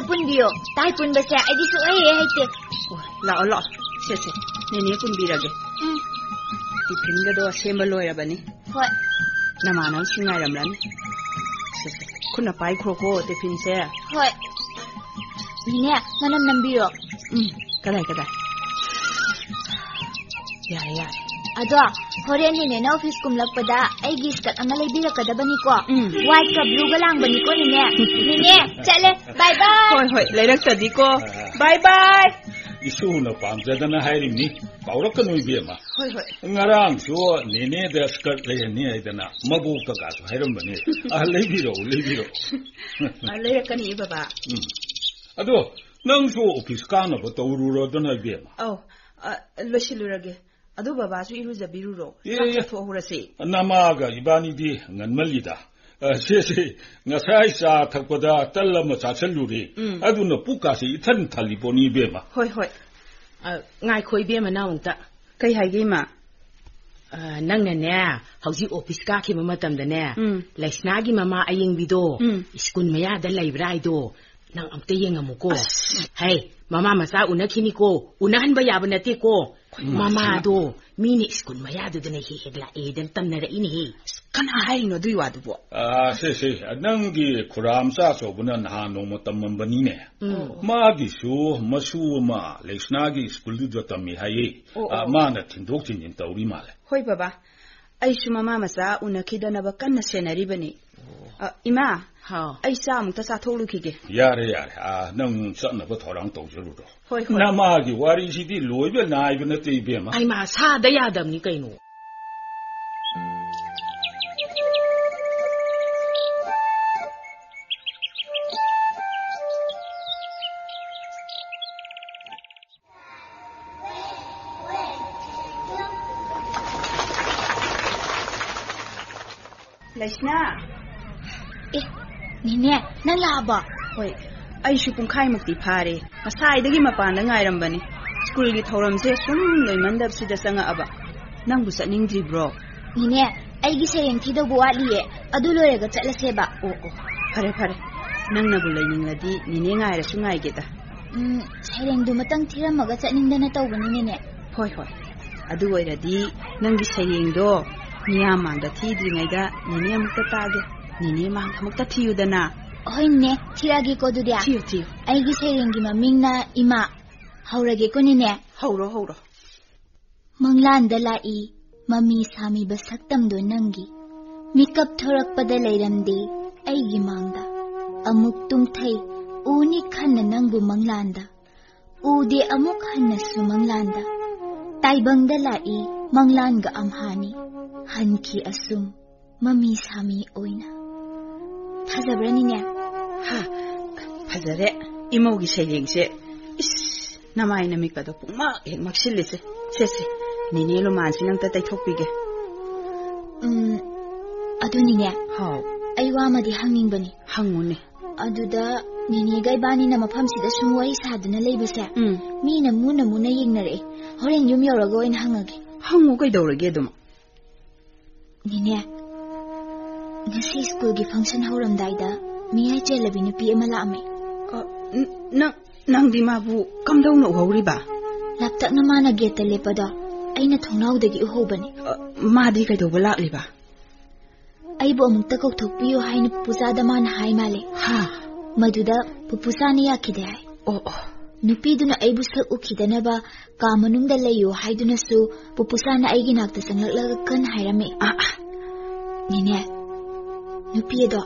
분비 요. 딸 분배세 아이디스 어이 하이 트. 라올 라. 세 세. 네네 분비라 게. 응. 이 빈가도 세물로 해라바 니. 헐. 나만한 신나람 란. 세 세. 군나 빠이 크로코 대핀 세. 헐. 니네 나는 남비 요. 응. 그래 그 래. 야 야. malay ko. Hmm. White ka blue ga lang bani ko nine. Nine, chale, bye bye. Hoi hoi, lairak tadi ko. Bye bye! ꯏꯁꯨꯅ ꯄꯥꯝꯖꯗꯅ ꯍꯥꯏꯔꯤꯕꯅꯤ ꯀꯥꯎꯔꯛꯀꯅꯨ ꯏꯕꯦꯝꯃ Hoi hoi. ꯉꯔꯥꯡꯁꯨ ꯅꯦꯅꯦꯗ ꯁ꯭ꯀꯔꯠ ꯂꯩꯍꯟꯅꯤ ꯍꯥꯏꯗꯅ ꯃꯕꯣꯛꯇ ꯀꯥꯁꯨ ꯍꯥꯏꯔꯝꯕꯅꯤ ꯑꯥ ꯂꯩꯕꯤꯔꯛꯎ ꯂꯩꯕꯤꯔꯛꯎ Lairakani baba. ꯎꯝ ꯑꯗꯣ ꯅꯪꯁꯨ ꯑꯣꯐꯤꯁ ꯀꯥꯅꯕ ꯇꯧꯔꯨꯔꯣꯗꯅ ꯏꯕꯦꯝꯃ ꯑꯧ ꯂꯣꯏꯁꯤꯜꯂꯨꯔꯒꯦ ꯑꯗꯨ ꯕꯕꯥꯁꯨ ꯏꯔꯨꯖꯕꯤꯔꯨꯔꯣ 예, ꯆꯥꯛ 예. ꯆꯥꯊꯣꯛꯍꯧꯔꯁꯤ ꯅꯃꯥꯒ ꯏꯕꯥꯅꯤꯗꯤ ꯉꯟꯃꯜꯂꯤꯗ ꯑ, ꯁꯦꯁꯦ ꯉꯁꯥꯏ ꯆꯥ ꯊꯛꯄꯗ ꯇꯜ ꯑꯃ ꯆꯥꯁꯤꯜꯂꯨꯔꯦ ꯎꯝ. ꯑꯗꯨꯅ ꯄꯨꯛꯀꯥꯁꯦ ꯏꯊꯟ ꯊꯜꯂꯤꯄꯣꯠꯅꯤ ꯏꯕꯦꯝꯃ ꯍꯣꯏ ꯍꯣꯏ ꯉꯥꯏꯈꯣ ꯏꯕꯦꯝꯃ ꯅꯥꯎꯇ ꯀꯩ ꯍꯥꯏꯒꯦ ꯏꯃꯥ ꯅꯪꯅꯅꯦ ꯍꯧꯖꯤꯛ ꯑꯣꯐꯤꯁ ꯀꯥꯈꯤꯕ ꯃꯇꯝꯗꯅꯦ ꯎꯝ. ꯂꯩꯁꯅꯥꯒꯤ ꯃꯃꯥ ꯑꯌꯦꯡꯕꯤꯗꯣ ꯎꯝ. ꯁ꯭ꯀꯨꯜ ꯃꯌꯥꯗ ꯂꯩꯕ꯭ꯔꯥ ꯍꯥꯏꯗꯣ ꯅꯪ ꯑꯝꯇ ꯌꯦꯡꯉꯝꯃꯨꯀꯣ ꯑꯁ. ꯍꯩ ꯃꯃꯥ ꯃꯆꯥ ꯎꯅꯈꯤꯅꯤꯀꯣ ꯎꯅꯍꯟꯕ ꯌꯥꯕ ꯅꯠꯇꯦꯀꯣ ꯃꯃꯥꯗꯣ ꯃꯤꯅ ꯁ꯭ꯀꯨꯜ ꯃꯌꯥꯗꯨꯗꯅ ꯍꯦꯛ ꯍꯦꯛ ꯂꯥꯛꯑꯦꯗꯅ ꯇꯝꯅꯔꯛꯏꯅꯦꯍꯦ ꯀꯅꯥ ꯍꯥꯏꯔꯤꯅꯣ ꯑꯗꯨꯏ ꯋꯥꯗꯨꯕꯣ ꯑ, ꯁꯦ ꯁꯦ ꯅꯪꯒꯤ ꯈꯨꯔꯥꯝꯆꯥ ꯑꯆꯧꯕꯅ ꯅꯍꯥꯟ ꯅꯣꯡꯃ ꯇꯝꯃꯝꯕꯅꯤꯅꯦ ꯎꯝ ꯃꯥꯒꯤꯁꯨ ꯃꯁꯨ ꯑꯃ ꯂꯩꯁꯅꯥꯒꯤ ꯁ꯭ꯀꯨꯜꯗꯨꯗ ꯇꯝꯃꯤ ꯍꯥꯏꯌꯦ ꯑꯣ, ꯑ, ꯑꯣ. ꯃꯥꯅ ꯊꯤꯟꯗꯣꯛ ꯊꯤꯟꯖꯤꯟ ꯇꯧꯔꯤ ꯃꯥꯜꯂꯦ ꯍꯣꯏ ꯕꯕꯥ ꯑꯩꯁꯨ ꯃꯃꯥ ꯃꯆꯥ ꯎꯅꯈꯤꯗꯅꯕ ꯀꯟꯅ ꯁꯦꯟꯅꯔꯤꯕꯅꯤ 好，哎，啥唔得啥透露去嘅？呀嘞呀嘞，啊，能算那个土壤都就路着。那嘛的，我哩是的，路边那一边的这边嘛。哎妈，啥的呀？的你给我。来，先生。na laba. Hoi aishu pun khai mukti phare masai dagi mapan da ngairam bani. School gi thoram se sum noi mandap si da sanga aba. Nang busa ning dri bro. Ine ai gi sereng thi do bwa liye adu lore ga chala se ba. O o. Phare phare nang na bulai ning ladi nine ngai ra su ngai ge da. Um sereng du matang thiram maga chaning da na tau bani ne hoi hoi. Adu oi radi nang gi sereng do. Niya manda thi dri ngai ga nine amukta tage nine manda amukta thi udana ほいね、티라기 거두랴. 지요, 지요. 알기 세랭기마 민나 이마. 하우라게 꺼니네. 하우러, 하우러. 멍란다 라이, 마미 사미 바삭담도 ನಂಗಿ ಮಿಕಪ್ ಥೊರಕ್ಪದ ಲೈರಮ್ದೆ ಐಗಿ ಮಾಂಗ ಅಮುಕ್ ತುಂಗ್ಥೈ ಊನಿ ಖನ್ನ ನಂಗು ಮಂಗ್ಲಾಂದ ಊದೆ ಅಮುಕ್ ಹನ್ನಸು ಮಂಗ್ಲಾಂದ ತಾಯ್ಬಂಗ್ದ ಲಾಯಿ ಮಂಗ್ಲಾನ್ಗ ಅಮ್ಹಾನಿ ಹನ್ಕಿ ಅಸುಂ ಮಮಿ ಸಾಮಿ ಓಯ್ನ ಫಜಬ್ರನಿನ್ಯಾ ꯐꯖꯔꯦ ꯏꯃꯧꯒꯤ ꯁꯩꯔꯦꯡꯁꯦ ꯏꯁ ꯅꯃꯥꯏ ꯅꯃꯤꯠꯀꯗꯣ ꯄꯨꯡꯃꯛ ꯍꯦꯛ ꯃꯛꯁꯤꯜꯂꯤꯁꯦ ꯁꯦꯁꯦ ꯅꯦꯅꯦ ꯂꯣꯃꯥꯟꯁꯤ ꯅꯪꯇ ꯇꯩꯊꯣꯛꯄꯤꯒꯦ ꯎꯝ ꯑꯗꯨꯅꯤꯅꯦ ꯍꯥꯎ ꯑꯩ ꯋꯥ ꯑꯃꯗꯤ ꯍꯪꯅꯤꯡꯕꯅꯤ ꯍꯪꯉꯨꯅꯦ ꯑꯗꯨꯗ ꯅꯦꯅꯦꯒ ꯏꯕꯥꯅꯤꯅ ꯃꯐꯝꯁꯤꯗ ꯁꯨꯝ ꯋꯥꯔꯤ ꯁꯥꯗꯨꯅ ꯂꯩꯕꯁꯦ ꯎꯝ ꯃꯤꯅ ꯃꯨꯅ ꯃꯨꯅ ꯌꯦꯡꯅꯔꯛꯑꯦ ꯍꯣꯔꯦꯟ ꯌꯨꯝ ꯌꯧꯔꯒ ꯑꯣꯏꯅ ꯍꯪꯉꯒꯦ ꯍꯪꯉꯨ ꯀꯩꯗꯧꯔꯒꯦ ꯑꯗꯨꯝ ꯅꯦꯅꯦ ꯉꯁꯤ ꯁ꯭ꯀꯨꯜꯒꯤ ꯐꯪꯁꯟ ꯍꯧꯔꯝꯗꯥꯏꯗ ꯃꯤꯌꯥꯏ ꯆꯦꯜꯂꯕꯤ ꯅꯨꯄꯤ ꯑꯃ ꯂꯥꯛꯑꯝꯃꯦ ꯑ, ꯅ- ꯅꯪ ꯅꯪꯗꯤ ꯃꯥꯕꯨ ꯀꯝꯗꯧꯅ ꯎꯍꯧꯔꯤꯕ ꯂꯥꯞꯇꯛꯅ ꯃꯥꯅ ꯒꯦꯠꯇ ꯂꯦꯞꯄꯗꯣ ꯑꯩꯅ ꯊꯣꯡꯅꯥꯎꯗꯒꯤ ꯎꯍꯧꯕꯅꯤ ꯑ, ꯃꯥꯗꯤ ꯀꯩꯗꯧꯕ ꯂꯥꯛꯂꯤꯕ ꯑꯩꯕꯨ ꯑꯃꯨꯛꯇ ꯀꯧꯊꯣꯛꯄꯤꯌꯨ ꯍꯥꯏꯅ ꯄꯨꯄꯨꯆꯥꯗ ꯃꯥꯅ ꯍꯥꯏ ꯃꯥꯜꯂꯦ ꯍꯥ ꯃꯗꯨꯗ ꯄꯨꯄꯨꯆꯥꯅ ꯌꯥꯈꯤꯗꯦ ꯍꯥꯏ ꯑꯣ ꯑꯣ ꯅꯨꯄꯤꯗꯨꯅ ꯑꯩꯕꯨ ꯁꯛ ꯎꯈꯤꯗꯅꯕ ꯀꯥ ꯃꯅꯨꯡꯗ ꯂꯩꯌꯨ ꯍꯥꯏꯗꯨꯅꯁꯨ ꯄꯨꯄꯨꯆꯥꯅ ꯑꯩꯒꯤ ꯅꯥꯛꯇ ꯆꯪꯂꯛꯂꯒ ꯀꯟꯅ ꯍꯥꯏꯔꯝꯃꯦ ꯑꯥ ꯑꯥ ꯅꯦꯅꯦ ꯅꯨꯄꯤ ꯑꯗꯣ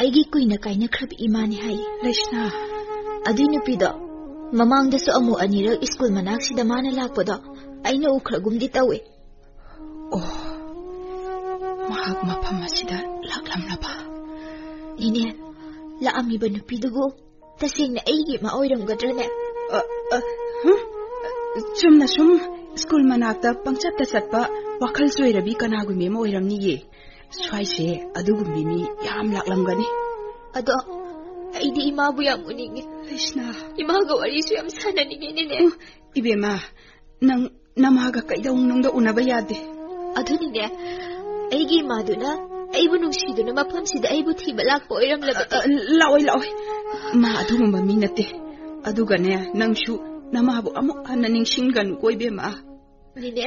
ꯑꯩꯒꯤ ꯀꯨꯏꯅ ꯀꯥꯏꯅꯈ꯭ꯔꯕ ꯏꯃꯥꯅꯤ ꯍꯥꯏꯌꯦ ꯂꯩꯁꯅꯥ ꯑꯗꯨꯏ ꯅꯨꯄꯤꯗꯣ ꯃꯃꯥꯡꯗꯁꯨ ꯑꯃꯨꯛ ꯑꯅꯤꯔꯛ ꯁ꯭ꯀꯨꯜ ꯃꯅꯥꯛꯁꯤꯗ ꯃꯥꯅ ꯂꯥꯛꯄꯗꯣ ꯑꯩꯅ ꯎꯈ꯭ꯔꯒꯨꯝꯗꯤ ꯇꯧꯋꯦ ꯑꯣ ꯃꯍꯥꯛ ꯃꯐꯝ ꯑꯁꯤꯗ ꯂꯥꯛꯂꯝꯂꯕ ꯅꯦꯅꯦ ꯂꯥꯛꯑꯝꯃꯤꯕ ꯅꯨꯄꯤꯗꯨꯕꯨ ꯇꯁꯦꯡꯅ ꯑꯩꯒꯤ ꯏꯃꯥ ꯑꯣꯏꯔꯝꯒꯗ꯭ꯔꯅꯦ ꯑ, ꯑ, ꯍꯝ? ꯆꯨꯝꯅ ꯁꯨꯝ ꯁ꯭ꯀꯨꯜ ꯃꯅꯥꯛꯇ ꯄꯪꯆꯠꯇ ꯆꯠꯄ ꯋꯥꯈꯜ ꯆꯣꯏꯔꯕꯤ ꯀꯅꯥꯒꯨꯝꯕꯤ ꯑꯃ ꯑꯣꯏꯔꯝꯅꯤꯌꯦ ꯁ꯭ꯋꯥꯏꯁꯦ ꯑꯗꯨꯒꯨꯝꯕꯤ ꯃꯤ ꯌꯥꯝ ꯂꯥꯛꯂꯝꯒꯅꯤ ꯑꯗꯣ ꯑꯩꯗꯤ ꯏꯃꯥꯕꯨ ꯌꯥꯝ ꯎꯅꯤꯡꯉꯦ ꯀ꯭ꯔꯤꯁꯅ ꯏꯃꯥꯒ ꯋꯥꯔꯤꯁꯨ ꯌꯥꯝ ꯁꯥꯟꯅꯅꯤꯡꯉꯦꯅꯦ ꯏꯕꯦꯝꯃ ꯅꯪ ꯅꯃꯥꯒ ꯀꯩꯗꯧꯅꯨꯡꯗ ꯎꯅꯕ ꯌꯥꯗꯦ ꯑꯗꯨꯅꯤꯅꯦ ꯑꯩꯒꯤ ꯏꯃꯥꯗꯨꯅ ꯑꯩꯕꯨ ꯅꯨꯡꯁꯤꯗꯨꯅ ꯃꯐꯝꯁꯤꯗ ꯑꯩꯕꯨ ꯊꯤꯕ ꯂꯥꯛꯄ ꯑꯣꯏꯔꯝꯂꯕꯗꯤ ꯂꯥꯛꯑꯣꯏ ꯂꯥꯛꯑꯣꯏ ꯃꯥ ꯑꯗꯨꯒꯨꯝꯕ ꯃꯤ ꯅꯠꯇꯦ ꯑꯗꯨꯒꯅꯦ ꯅꯪꯁꯨ ꯅꯃꯥꯕꯨ ꯑꯃꯨꯛ ꯍꯟꯅ ꯅꯤꯡꯁꯤꯡꯒꯅꯨꯀꯣ ꯏꯕꯦꯝꯃ ꯅꯤꯅꯦ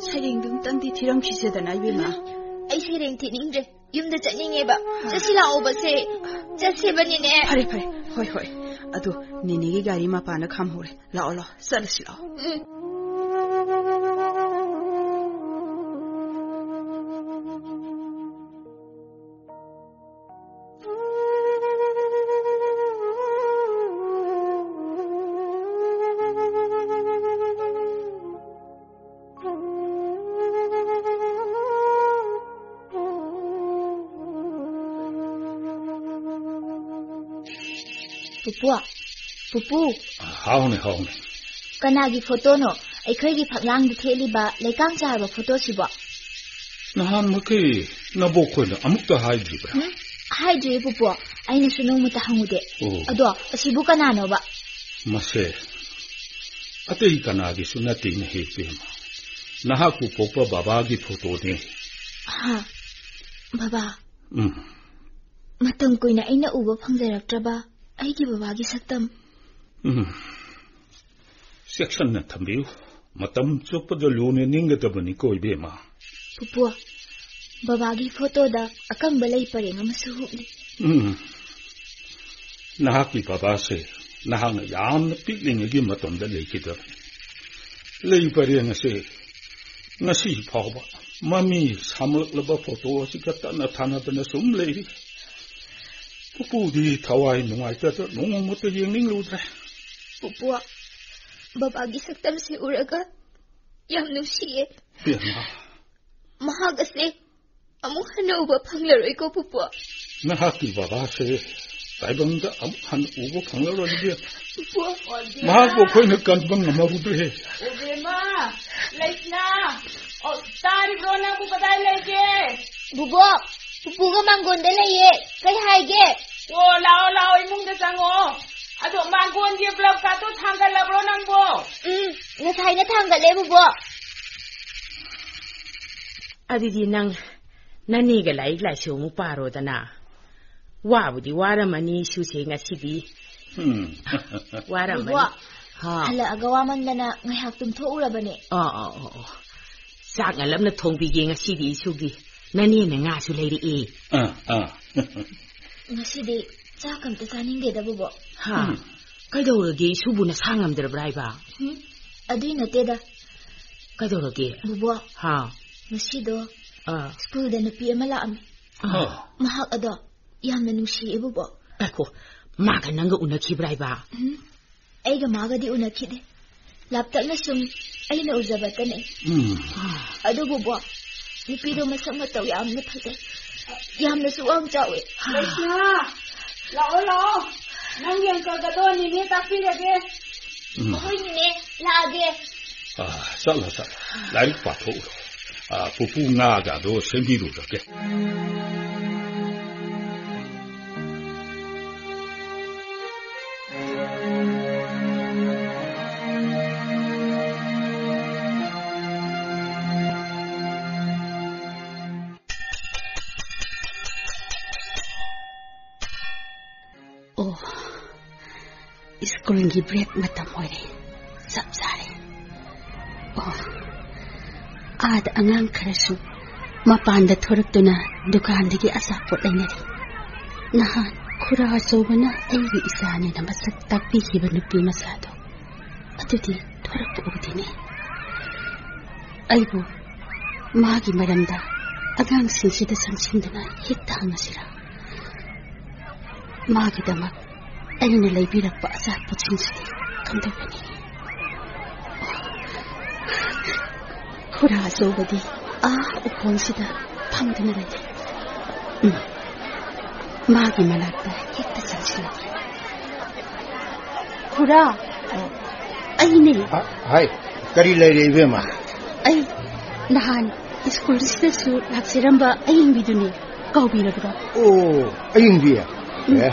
세링 등딴디 디랑 기세다나 유마 아이 세링 디닝제 윰데 짜닝에바 짜시라 오버세 짜세바니네 파리 파리 호이 호이 아도 니네기 가리마 파나 캄호레 라올라 살시라 응 ꯄꯨꯄꯨ ꯄꯨꯄꯨ ꯍꯥꯎꯅꯦ ꯍꯥꯎꯅꯦ ꯀꯅꯥꯒꯤ ꯐꯣꯇꯣꯅꯣ ꯑꯩꯈꯣꯏꯒꯤ ꯐꯛꯂꯥꯡꯗ ꯊꯦꯠꯂꯤꯕ ꯂꯩꯀꯥꯡ ꯆꯥꯔꯕ ꯐꯣꯇꯣꯁꯤꯕꯣ ꯅꯍꯥꯟꯃꯛꯀꯤ ꯅꯕꯣꯛꯈꯣꯏꯅ ꯑꯃꯨꯛꯇ ꯍꯥꯏꯗ꯭ꯔꯤꯕ꯭ꯔꯥ ꯎꯝ ꯍꯥꯏꯗ꯭ꯔꯤ ꯄꯨꯄꯨ ꯑꯩꯅꯁꯨ ꯅꯣꯡꯃꯇ ꯍꯪꯉꯨꯗꯦ ꯑꯣ ꯑꯗꯣ ꯑꯁꯤꯕꯨ ꯀꯅꯥꯅꯣꯕ ꯃꯁꯦ ꯑꯇꯩ ꯀꯅꯥꯒꯤꯁꯨ ꯅꯠꯇꯦꯅꯦ ꯍꯦ ꯏꯕꯦꯝꯃ ꯅꯍꯥꯛꯄꯨ ꯄꯣꯛꯄ ꯕꯕꯥꯒꯤ ꯐꯣꯇꯣꯅꯦ ꯍꯥ ꯕꯕꯥ ꯎꯝ ꯃꯇꯝ ꯀꯨꯏꯅ ꯑꯩꯅ ꯎꯕ ꯐꯪꯖꯔꯛꯇ꯭ꯔꯕ ꯑꯩꯒꯤ ꯕꯕꯥꯒꯤ ꯁꯛꯇꯝ ꯎꯝ ꯆꯦꯛꯁꯟꯅ ꯊꯝꯕꯤꯌꯨ ꯃꯇꯝ ꯆꯨꯞꯄꯗ ꯂꯨꯅ ꯅꯤꯡꯒꯗꯕꯅꯤꯀꯣ ꯏꯕꯦꯝꯃ ꯄꯨꯄꯨ ꯕꯕꯥꯒꯤ ꯐꯣꯇꯣꯗ ꯑꯀꯪꯕ ꯂꯩ ꯄꯔꯦꯡ ꯑꯃꯁꯨ ꯍꯨꯛꯂꯤ ꯎꯝ ꯅꯍꯥꯛꯀꯤ ꯕꯕꯥꯁꯦ ꯅꯍꯥꯛꯅ ꯌꯥꯝꯅ ꯄꯤꯛꯂꯤꯉꯩꯒꯤ ꯃꯇꯝꯗ ꯂꯩꯈꯤꯗꯕꯅꯤ ꯂꯩ ꯄꯔꯦꯡ ꯑꯁꯦ ꯉꯁꯤ ꯐꯥꯎꯕ ꯃꯃꯤ ꯁꯥꯝꯂꯛꯂꯕ ꯐꯣꯇꯣ ꯑꯁꯤꯒ ꯇꯠꯅ ꯊꯥꯅꯗꯅ ꯁꯨꯝ ꯂꯩꯔꯤ ꯄꯨꯄꯨꯗꯤ ꯊꯋꯥꯏ ꯅꯨꯡꯉꯥꯏꯇꯗ ꯅꯣꯡꯃꯇ ꯌꯦꯡꯅꯤꯡꯂꯨꯗ꯭ꯔꯦ ꯄꯨꯄꯨ ꯕꯕꯥꯒꯤ ꯁꯛꯇꯝꯁꯤ ꯎꯔꯒ ꯌꯥꯝ ꯅꯨꯡꯁꯤꯌꯦ ꯏꯕꯦꯝꯃ ꯃꯍꯥꯛ ꯑꯁꯦ ꯑꯃꯨꯛ ꯍꯟꯅ ꯎꯕ ꯐꯪꯂꯔꯣꯏꯀꯣ ꯄꯨꯄꯨ ꯅꯍꯥꯛꯀꯤ ꯕꯕꯥꯁꯦ ꯇꯥꯏꯕꯪꯗ ꯑꯃꯨꯛ ꯍꯟꯅ ꯎꯕ ꯐꯪꯂꯔꯣꯏ ꯏꯕꯦꯝꯃ ꯄꯨꯄꯨ ꯃꯍꯥꯛꯄꯨ ꯑꯩꯈꯣꯏꯅ ꯀꯟꯕ ꯉꯝꯍꯧꯗ꯭ꯔꯦ ꯎꯕꯦꯝꯃ ꯂꯩꯁꯅꯥ ꯑꯣ ꯇꯥꯔꯤꯕ꯭ꯔꯣ ꯅꯪꯕꯨ ꯀꯗꯥꯏ ꯂꯩꯒꯦ ꯕꯨꯕꯣꯛ ꯄꯨꯄꯨꯒ ꯃꯥꯡꯒꯣꯟꯗ ꯂꯩꯌꯦ ꯀꯩ ꯍꯥꯏꯒꯦ o lao lao imung de sango ado man gon ye blab ka to thang ka labro nang bo um na thai na thang ka le bu bo adidi nang nani ga lai lai shu mu pa ro da na wa bu di wa ra mani shu se nga si di wa ra mani ha ala aga wa man da na ngai hak tum tho u ra ba ne a a a sa ga lam na thong bi ge nga si di shu gi nani na nga shu le ri e a a ꯉꯁꯤꯗꯤ ꯆꯥꯛ ꯑꯝꯇ ꯆꯥꯅꯤꯡꯗꯦꯗ ꯕꯨꯕꯣꯛ ꯍꯥ ꯀꯩꯗꯧꯔꯒꯦ ꯏꯁꯨꯕꯨ ꯅꯁꯥ ꯉꯝꯗ꯭ꯔꯕ꯭ꯔꯥ ꯍꯥꯏꯕ ꯎꯝ ꯑꯗꯨꯏ ꯅꯠꯇꯦꯗ ꯀꯩꯗꯧꯔꯒꯦ ꯕꯨꯕꯣꯛ ꯍꯥ ꯉꯁꯤꯗꯣ ꯑꯥ ꯁ꯭ꯀꯨꯜꯗ ꯅꯨꯄꯤ ꯑꯃ ꯂꯥꯛꯑꯝꯃꯦ ꯑꯥ ꯃꯍꯥꯛ ꯑꯗꯣ ꯌꯥꯝꯅ ꯅꯨꯡꯁꯤꯌꯦ ꯕꯨꯕꯣꯛ ꯑꯩꯈꯣ ꯃꯥꯒ ꯅꯪꯒ ꯎꯅꯈꯤꯕ꯭ꯔꯥ ꯍꯥꯏꯕ ꯎꯝ ꯑꯩꯒ ꯃꯥꯒꯗꯤ ꯎꯅꯈꯤꯗꯦ ꯂꯥꯞꯇꯛꯅ ꯁꯨꯝ ꯑꯩꯅ ꯎꯖꯕꯇꯅꯦ ꯎꯝ ꯑꯗꯨꯕꯨ ꯕꯣ ꯅꯨꯄꯤꯗꯣ ꯃꯁꯛ ꯃꯇꯧ ꯌꯥꯝꯅ ꯐꯖꯩ 也么是汪家卫。没事啊老老王勇哥哥都往里面打了的不会里面的啊算了算了来吧头。啊不不哪个都身体都这的 ꯁ꯭ꯀꯨꯜꯒꯤ ꯕ꯭ꯔꯦꯛ ꯃꯇꯝ ꯑꯣꯏꯔꯦ ꯆꯞ ꯆꯥꯔꯦ ꯑꯣ ꯑꯥꯗ ꯑꯉꯥꯡ ꯈꯔꯁꯨ ꯃꯄꯥꯟꯗ ꯊꯣꯔꯛꯇꯨꯅ ꯗꯨꯀꯥꯟꯗꯒꯤ ꯑꯆꯥꯄꯣꯠ ꯂꯩꯅꯔꯤ ꯅꯍꯥꯟ ꯈꯨꯔꯥ ꯑꯆꯧꯕꯅ ꯑꯩꯒꯤ ꯏꯆꯥꯅꯦꯅ ꯃꯁꯛ ꯇꯥꯛꯄꯤꯈꯤꯕ ꯅꯨꯄꯤ ꯃꯆꯥꯗꯣ ꯑꯗꯨꯗꯤ ꯊꯣꯔꯛꯄ ꯎꯗꯦꯅꯦ ꯑꯩꯕꯨ ꯃꯥꯒꯤ ꯃꯔꯝꯗ ꯑꯉꯥꯡꯁꯤꯡꯁꯤꯗ ꯆꯪꯁꯤꯟꯗꯨꯅ ꯍꯦꯛꯇ ꯍꯪꯉꯁꯤꯔꯥ ꯃꯥꯒꯤꯗꯃꯛ 哎，你那边的防晒不清楚，看到没？后来还说我的啊，有光线的，碰到那个的，嗯，妈给买来的，也不想起了。后来，哎你，哎，家里来人了吗？哎，那汉是公司的事，那些人吧，哎，印度尼，高鼻了不？哦，印度，哎。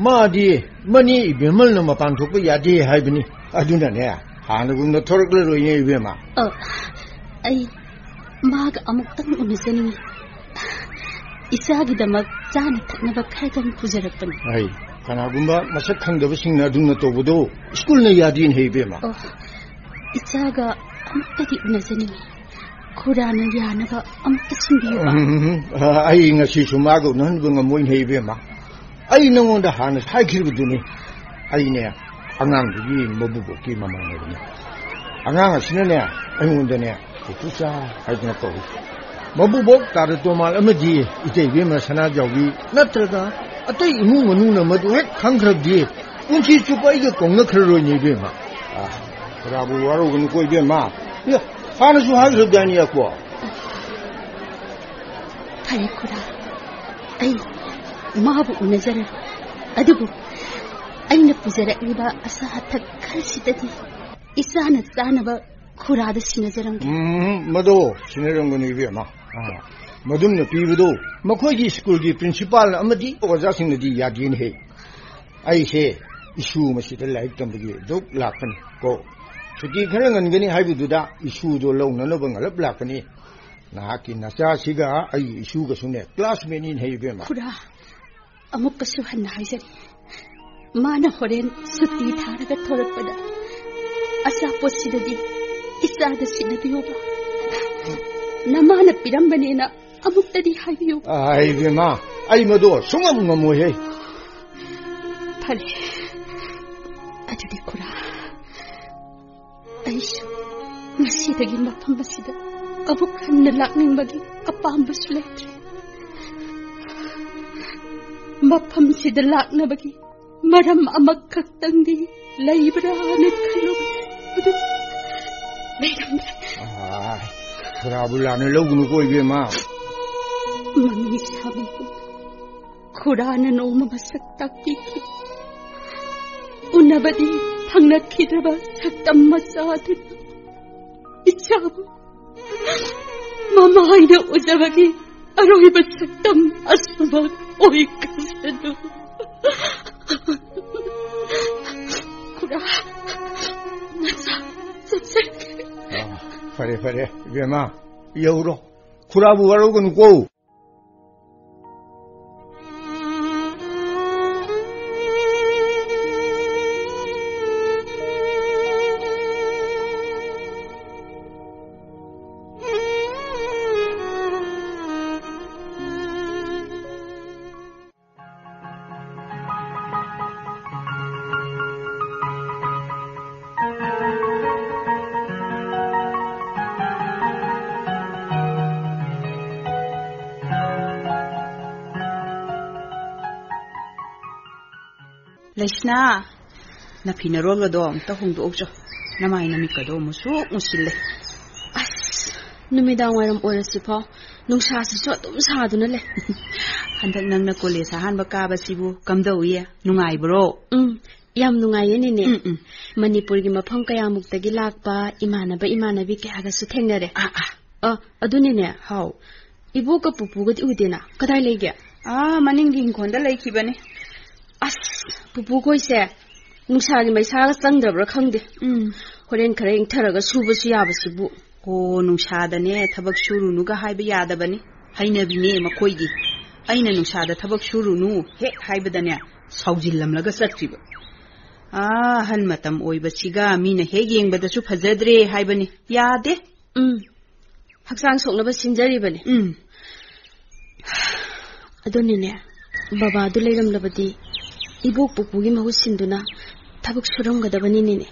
마디 머니 비물 넘어 반토고 야디 하이브니 아두나 내 한국은 토르글로 예위마 어 아이 마가 아무튼 오미세니 이사기다 막 짠이 타나가 칼간 구제럽더니 아이 가나군바 마세 탕더버 싱나 둥나 또부도 스쿨 내 야디인 헤이베마 어 이사가 아무튼 오미세니 고라는 야나가 아무튼 신비요 아이 인가 시수마고 넌 뭔가 모인 헤이베마 哎，侬在喊呢？他听不见呢。哎，伢，刚刚自己毛不包，给妈妈来了。刚刚是那呢？哎，我在呢。不不烧，还怎么搞？毛不包，打的多嘛？那么急，一点也没上那交关。那咋个？啊，对，我们弄那么多，看看的，估计就把一个工都看落那边嘛。啊，不然不玩了，我们过一遍嘛。你喊了就喊这边，你也过。他也过哒，哎。妈不，不，那真。阿爹不，人家不真。人家把阿萨哈特搞死的。伊桑的桑巴，库拉的辛纳扎龙。嗯，没多辛纳扎龙个那边嘛，啊，没都没有比不到。没会计是会计，principal 阿妈的，我叫辛纳的亚丁黑。哎嘿，伊苏嘛是得来一点，不给多。拉肯，哥，所以讲了，个尼海比多大，伊苏就拉翁，那那边个拉布拉尼。那哈，今那扎西嘎，哎，伊苏个兄弟，classmen 尼黑伊边嘛。库拉。ꯑꯃꯨꯛꯀꯁꯨ ꯍꯟꯅ ꯍꯥꯏꯖꯔꯤ ꯃꯥꯅ ꯍꯣꯔꯦꯟ ꯁꯨꯇꯤ ꯊꯥꯔꯒ ꯊꯣꯔꯛꯄꯗ ꯑꯆꯥꯄꯣꯠꯁꯤꯗꯗꯤ ꯏꯆꯥꯗ ꯁꯤꯟꯅꯕꯤꯌꯨꯕ ꯅꯃꯥꯅ ꯄꯤꯔꯝꯕꯅꯦꯅ ꯑꯃꯨꯛꯇꯗꯤ ꯍꯥꯏꯕꯤꯌꯨ ꯏꯕꯦꯝꯃ ꯑꯩ ꯃꯗꯣ ꯁꯨꯡꯉꯝ ꯉꯝꯃꯣꯏꯍꯦ ꯐꯔꯦ ꯑꯗꯨꯗꯤ ꯈꯨꯔꯥ ꯑꯩꯁꯨ ꯉꯁꯤꯗꯒꯤ ꯃꯐꯝ ꯑꯁꯤꯗ ꯑꯃꯨꯛ ꯍꯟꯅ ꯂꯥꯛꯅꯤꯡꯕꯒꯤ ꯑꯄꯥꯝꯕꯁꯨ ꯂꯩꯇ꯭ꯔꯦ ꯃꯐꯝꯁꯤꯗ ꯂꯥꯛꯅꯕꯒꯤ ꯃꯔꯝ ꯑꯃꯈꯛꯇꯪꯗꯤ ꯂꯩꯕ꯭ꯔꯥꯅ ꯈꯜꯂꯨꯕꯅꯤ ꯑꯗꯨ ꯂꯩꯔꯝꯗ꯭ꯔꯦ ꯈꯨꯔꯥꯕꯨ ꯂꯥꯟꯅ ꯂꯧꯒꯅꯨꯀꯣ ꯏꯕꯦꯝꯃ ꯃꯃꯤ ꯁꯥꯕꯤꯕꯨ ꯈꯨꯔꯥꯅ ꯅꯣꯡꯃ ꯃꯁꯛ ꯇꯥꯛꯄꯤꯈꯤ ꯎꯅꯕꯗꯤ ꯐꯪꯂꯛꯈꯤꯗ꯭ꯔꯕ ꯁꯛꯇꯝ ꯃꯆꯥꯗꯨꯅ 이차부 마마이나 오자마기 Arrojíbase a su boca, oícaselo. Cura, 아, 그래, 그래, 이마 여우로, 구라부가로 건고, ꯂꯩꯁꯅꯥ ꯅꯐꯤ ꯅꯔꯣꯜꯒꯗꯣ ꯑꯝꯇ ꯍꯣꯡꯗꯣꯛꯎꯆꯣ ꯅꯃꯥꯏ ꯅꯃꯤꯠꯀꯗꯣ ꯃꯨꯁꯨꯛ ꯃꯨꯁꯤꯜꯂꯦ ꯑꯁ ꯅꯨꯃꯤꯗꯥꯡ ꯋꯥꯏꯔꯝ ꯑꯣꯏꯔꯁꯤ ꯐꯥꯎ ꯅꯨꯡꯁꯥꯁꯤꯁꯨ ꯑꯗꯨꯝ ꯁꯥꯗꯨꯅ ꯂꯩ ꯍꯟꯗꯛ ꯅꯪꯅ ꯀꯣꯂꯦꯖ ꯑꯍꯥꯟꯕ ꯀꯥꯕꯁꯤꯕꯨ ꯀꯝꯗꯧꯏ ꯅꯨꯡꯉꯥꯏꯕ꯭ꯔꯣ ꯎꯝ ꯌꯥꯝ ꯅꯨꯡꯉꯥꯏꯌꯦꯅꯦꯅꯦ ꯎꯝ ꯎꯝ ꯃꯅꯤꯄꯨꯔꯒꯤ ꯃꯐꯝ ꯀꯌꯥꯃꯨꯛꯇꯒꯤ ꯂꯥꯛꯄ ꯏꯃꯥꯟꯅꯕ ꯏꯃꯥꯟꯅꯕꯤ ꯀꯌꯥꯒꯁꯨ ꯊꯦꯡꯅꯔꯦ ꯑꯥ ꯑꯥ ꯑ ꯑꯗꯨꯅꯤꯅꯦ ꯍꯥꯎ ꯏꯕꯣꯛꯀ ꯄꯨꯄꯨꯒꯗꯤ ꯎꯗꯦꯅ ꯀꯗꯥꯏ ꯂꯩꯒꯦ ꯑꯥ ꯃꯅꯤꯡꯒꯤ ꯏꯪꯈꯣꯜꯗ ꯂꯩꯈꯤꯕꯅꯦ ꯑꯁ ꯄꯨꯄꯨꯈꯣꯏꯁꯦ ꯅꯨꯡꯁꯥꯒꯤ ꯃꯩꯁꯥꯒ ꯆꯪꯗꯕ꯭ꯔꯥ ꯈꯪꯗꯦ ꯎꯝ ꯍꯣꯔꯦꯟ ꯈꯔ ꯏꯪꯊꯔꯒ ꯁꯨꯕꯁꯨ ꯌꯥꯕꯁꯤꯕꯨ ꯑꯣ ꯅꯨꯡꯁꯥꯗꯅꯦ ꯊꯕꯛ ꯁꯨꯔꯨꯅꯨꯒ ꯍꯥꯏꯕ ꯌꯥꯗꯕꯅꯤ ꯍꯩꯅꯕꯤꯅꯦ ꯃꯈꯣꯏꯒꯤ ꯑꯩꯅ ꯅꯨꯡꯁꯥꯗ ꯊꯕꯛ ꯁꯨꯔꯨꯅꯨ ꯍꯦꯛ ꯍꯥꯏꯕꯗꯅꯦ ꯁꯥꯎꯖꯤꯜꯂꯝꯂꯒ ꯆꯠꯈ꯭ꯔꯤꯕ ꯑꯥ ꯑꯍꯜ ꯃꯇꯝ ꯑꯣꯏꯕꯁꯤꯒ ꯃꯤꯅ ꯍꯦꯛ ꯌꯦꯡꯕꯗꯁꯨ ꯐꯖꯗ꯭ꯔꯦ ꯍꯥꯏꯕꯅꯤ ꯌꯥꯗꯦ ꯎꯝ ꯍꯛꯆꯥꯡ ꯁꯣꯛꯅꯕ ꯁꯤꯟꯖꯔꯤꯕꯅꯤ ꯎꯝ ꯑꯗꯨꯅꯤꯅꯦ ꯕꯕꯥꯗꯨ ꯂꯩꯔꯝꯂꯕꯗꯤ ꯏꯕꯣꯛ ꯄꯨꯄꯨꯒꯤ ꯃꯍꯨꯠ ꯁꯤꯟꯗꯨꯅ ꯊꯕꯛ ꯁꯨꯔꯝꯒꯗꯕꯅꯤꯅꯦ